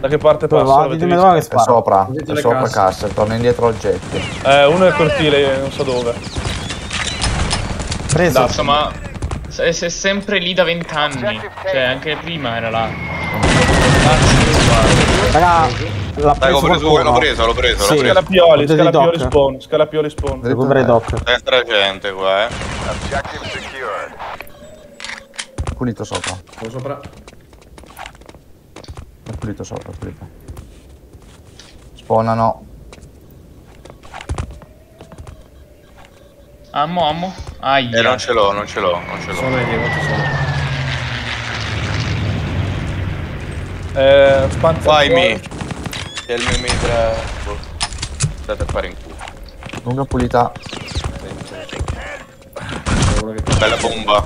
Da che parte Dove passa? va? L'avete Ditemi visto? dove che È spara. sopra. È sopra casse. casse. Torna indietro jet. Eh, uno è il cortile, non so dove. Preso. Cazzo, ma... Se, se è sempre lì da vent'anni. Cioè, anche prima era là. Raga, l'ha Dai, preso l'ho preso, qualcuno. l'ho preso, l'ho preso, l'ho Sì. preso. Scalapioli, scalapioli spawn, scalapioli spawn. Recupera i doc. Destra gente qua, eh. Pulito sopra. Sono sopra. È pulito sopra, è pulito. Spawnano. Ammo, ammo. Aia. Eh, non ce l'ho, non ce l'ho, non ce l'ho. Sono ai Diego, ci sono. Eh, spanza. Vai, mi. C'è il mio mitra. boh, State a fare in culo. Lunga pulita. Bella bomba.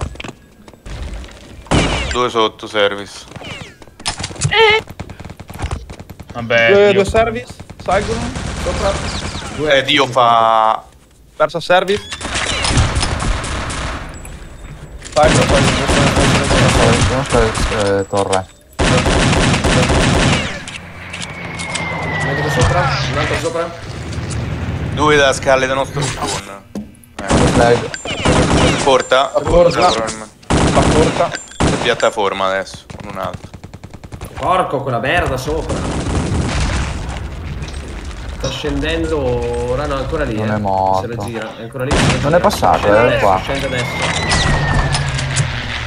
Due sotto service. Vabbè, Due, due service, salgono. Sopra. Eh, Dio fa. Persa service. Salgono. Uno sta eh, torre. sopra, un altro sopra. Due da scalle da nostro spawn. Eh, porta. Porta. La porta. E piattaforma adesso, con un altro. Porco, quella merda sopra. Sta scendendo ora, no, ancora lì. Non eh. è morto. Se la gira, è ancora lì. Non è passato, Scende eh, adesso, qua. Scende adesso.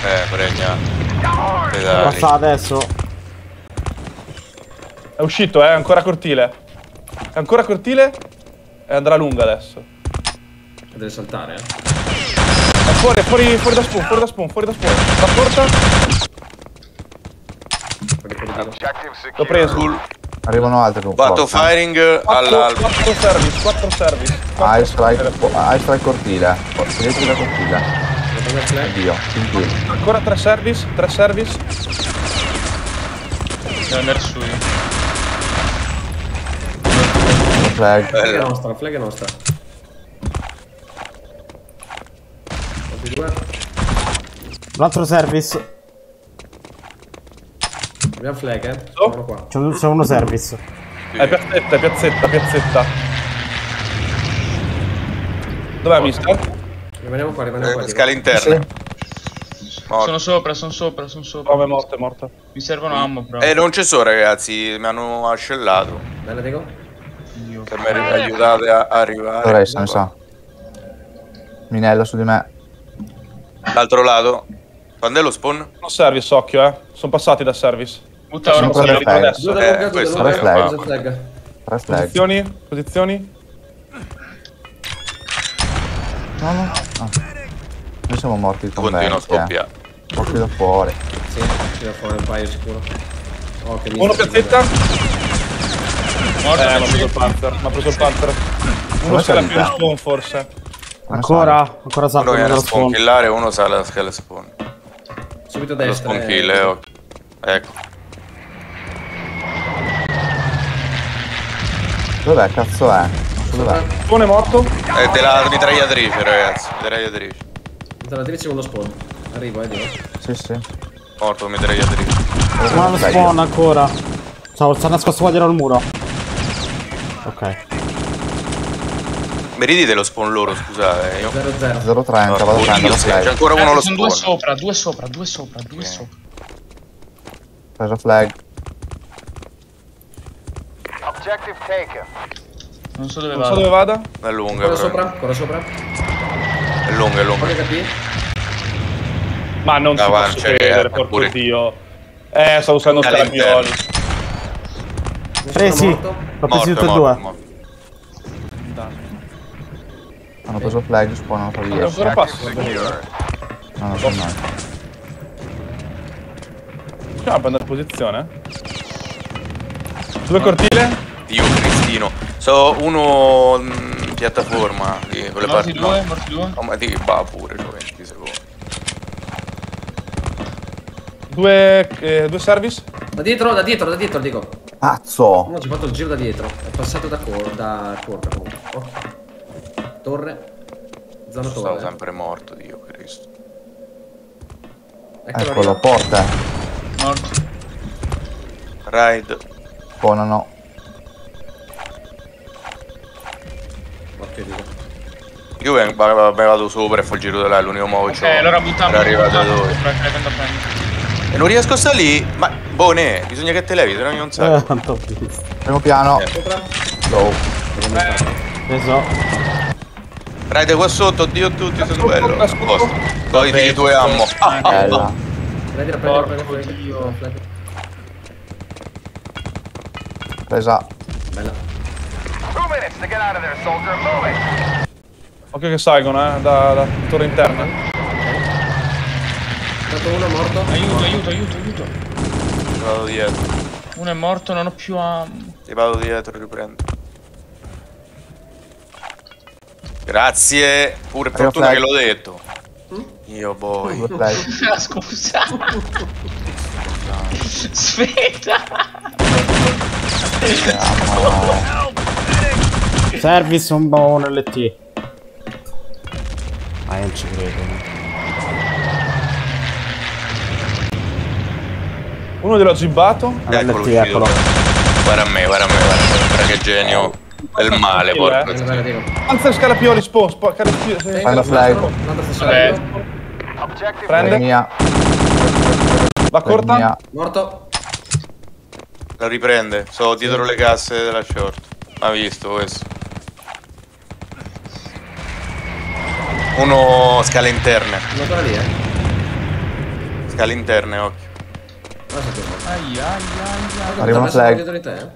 Eh, pregna. Passa Pedali. adesso. È uscito, eh, è ancora cortile. È ancora cortile e andrà lunga adesso. Deve saltare, eh. Fuori, fuori, fuori da spawn, fuori da spawn, fuori da spawn. La porta, l'ho preso. Arrivano altri con batto firing 4, all'albo. 4 service, 4 service. High strike, high strike cortile. Vedete da cortile. Ancora 3 service, 3 service. Devo andare su io. Flag. Flag è nostra, flag è nostra. Due. Un altro service. Abbiamo flag, eh. Oh. Sono qua. C'è un- c'è uno service. È piazzetta, è piazzetta, piazzetta. Dov'è mister? Rimaniamo qua, rimaniamo qua. Eh, dico. Scale interne. Morto. Sono sopra, sono sopra, sono sopra. No, è morto, è morto. Mi servono ammo però. Eh, non ci sono ragazzi, mi hanno ascellato. Bella, Diego. Dio. Se mi aiutate a arrivare. Dovrei, mi sa. Minello su di me. L'altro lato. Quando è lo spawn? Non service, occhio, eh. Sono passati da service. Butta ora da di- flag. adesso. Da Eh, da questo è flag. Flag? Tre flag. Posizioni, posizioni. No, no. Ah. Noi siamo morti con Continuo a eh. scoppiare. Morti da fuori. Sì, tira fuori un paio sicuro. Oh, che Uno piazzetta. Morto, Eh, mi ha preso il panzer. Mi ha preso il panzer. Uno salita? più in spawn, forse. Come Ancora? Ancora Uno salto viene a nello spawn spawn. killare uno sale alla scala spawn. Subito a Lo destra. spawn eh. kill, eh, occhio. Ecco. sale? Dov'è cazzo è? Dov'è? Spawn è morto. È della mitragliatrice, ragazzi. Mitragliatrice. Alternativa secondo spawn. Arrivo, eh, Diego. Sì, sì. Morto mitragliatrice. Uno allo spawn ancora. Ciao, sta nascosto qua dietro al muro. Ok. Mi ridite lo spawn loro, scusate. Io... 0-0. 030, vado a prendere c'è ancora uno Eh, allo sono due spawn. sopra, due sopra, due sopra, due Ok. sopra. Preso flag. Non so dove Non so vado. dove vada. È lunga, Ancora sopra, ancora sopra. È lunga, è lunga. Ma non si Davanti, posso cioè, credere, eh, porco pure- dio. Eh, stavo usando scarabioli. Presi. L'ho presi tutti e due. morto. Hanno preso flag, spawnano È via. ancora passo. No, non so mai. Possiamo prendere posizione? Due cortile? Dio Cristino. So uno mh, piattaforma di quelle Morti parti. due, No. morti due. Oh, ma di va pure, c'ho 20 secondi. Due, eh, due service? Da dietro, da dietro, da dietro, dico. Cazzo! Uno ci ha fatto il giro da dietro. È passato da, cor da corta comunque. Oh. Torre. Zona Stavo torre. sempre morto, Dio Cristo. Eccolo, Eccolo, arriva. porta. Morto. Ride. Spawnano. Occhio, dico. Io me vado sopra e fa il giro da là, è l'unico modo che Ok, c'ho allora buttiamo. per arrivare da buttiamo dove. E non riesco a stare lì. Ma, Bone, bisogna che te levi, se no io non Eh, sai. visto. Primo piano. Eh. Sopra. Low. Preso. Ride qua sotto, oddio tutti, sono bello. Posto. Poi ti due ammo. Ah, ah, Bella. ah. Prendi la prendi, Porco prendi, prendi. Dio. No, flag. Presa. Bella. Occhio che salgono, eh, da, da torre interna. Dato uno morto. Aiuto, aiuto, aiuto, aiuto. Ti vado dietro. Uno è morto, non ho più ammo. Ti vado dietro, riprendo. Grazie. Pure Arriva fortuna flag. che l'ho detto. Io. Due flag. Ah, scusa. Aspetta. Andiamo. Service un buon LT. Ma io non ci credo. no. Uno gliel'ho gibbato. Ah, Eccolo, LT, eccolo. Guarda a me, guarda a me, guarda a me. Guarda che genio del male, Diego. Panzer scalapioli, spawn, spa, scalapioli, salendo. È Prende, mia, va corta. mia. Morto. La riprende, sono dietro le casse della short. Ha visto questo. Uno scale interne. Uno lì, eh. Scale interne, occhio. Guarda se torna. Ai, ai, ai, ai. Arriva una flag. dietro di te, eh.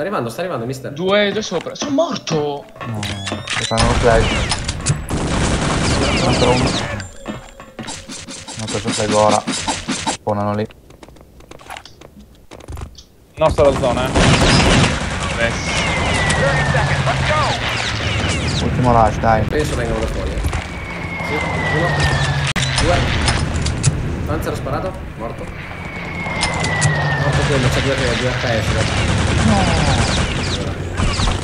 Sta arrivando, sta arrivando, mister. Due, due sopra. Sono morto! No, mi fanno. Un altro uno. Hanno preso flag ora. Spawnano lì. Nostra la zona, eh. Beh, Ultimo rush, dai. Penso vengano da fuori, eh. Sì, uno. Due. Panzer ha sparato. Morto. Morto quello, c'è due, due FPS.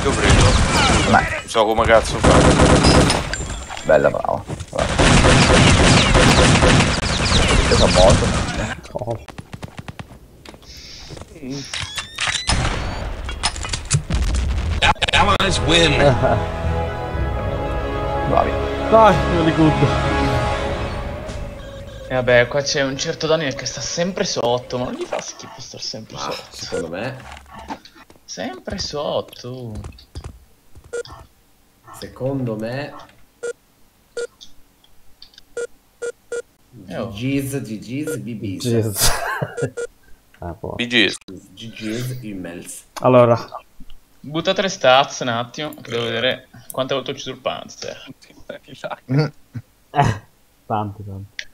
Io ho preso. Beh, Non so come cazzo fare. bella, brava. Brava. Pesa molto. Oh, Allies win. Bravi. Dai, really good. E vabbè, qua c'è un certo Daniel che sta sempre sotto, ma non gli fa schifo star sempre Ah, sotto. secondo me. Sempre sotto. Secondo me. Eh. GG's, GG's, BB's. Jesus. ah, boh. BG. GG's, emails. Allora, Buttate le stats un attimo, che devo vedere quante volte ho ucciso il Panzer. eh, tanti, tanti.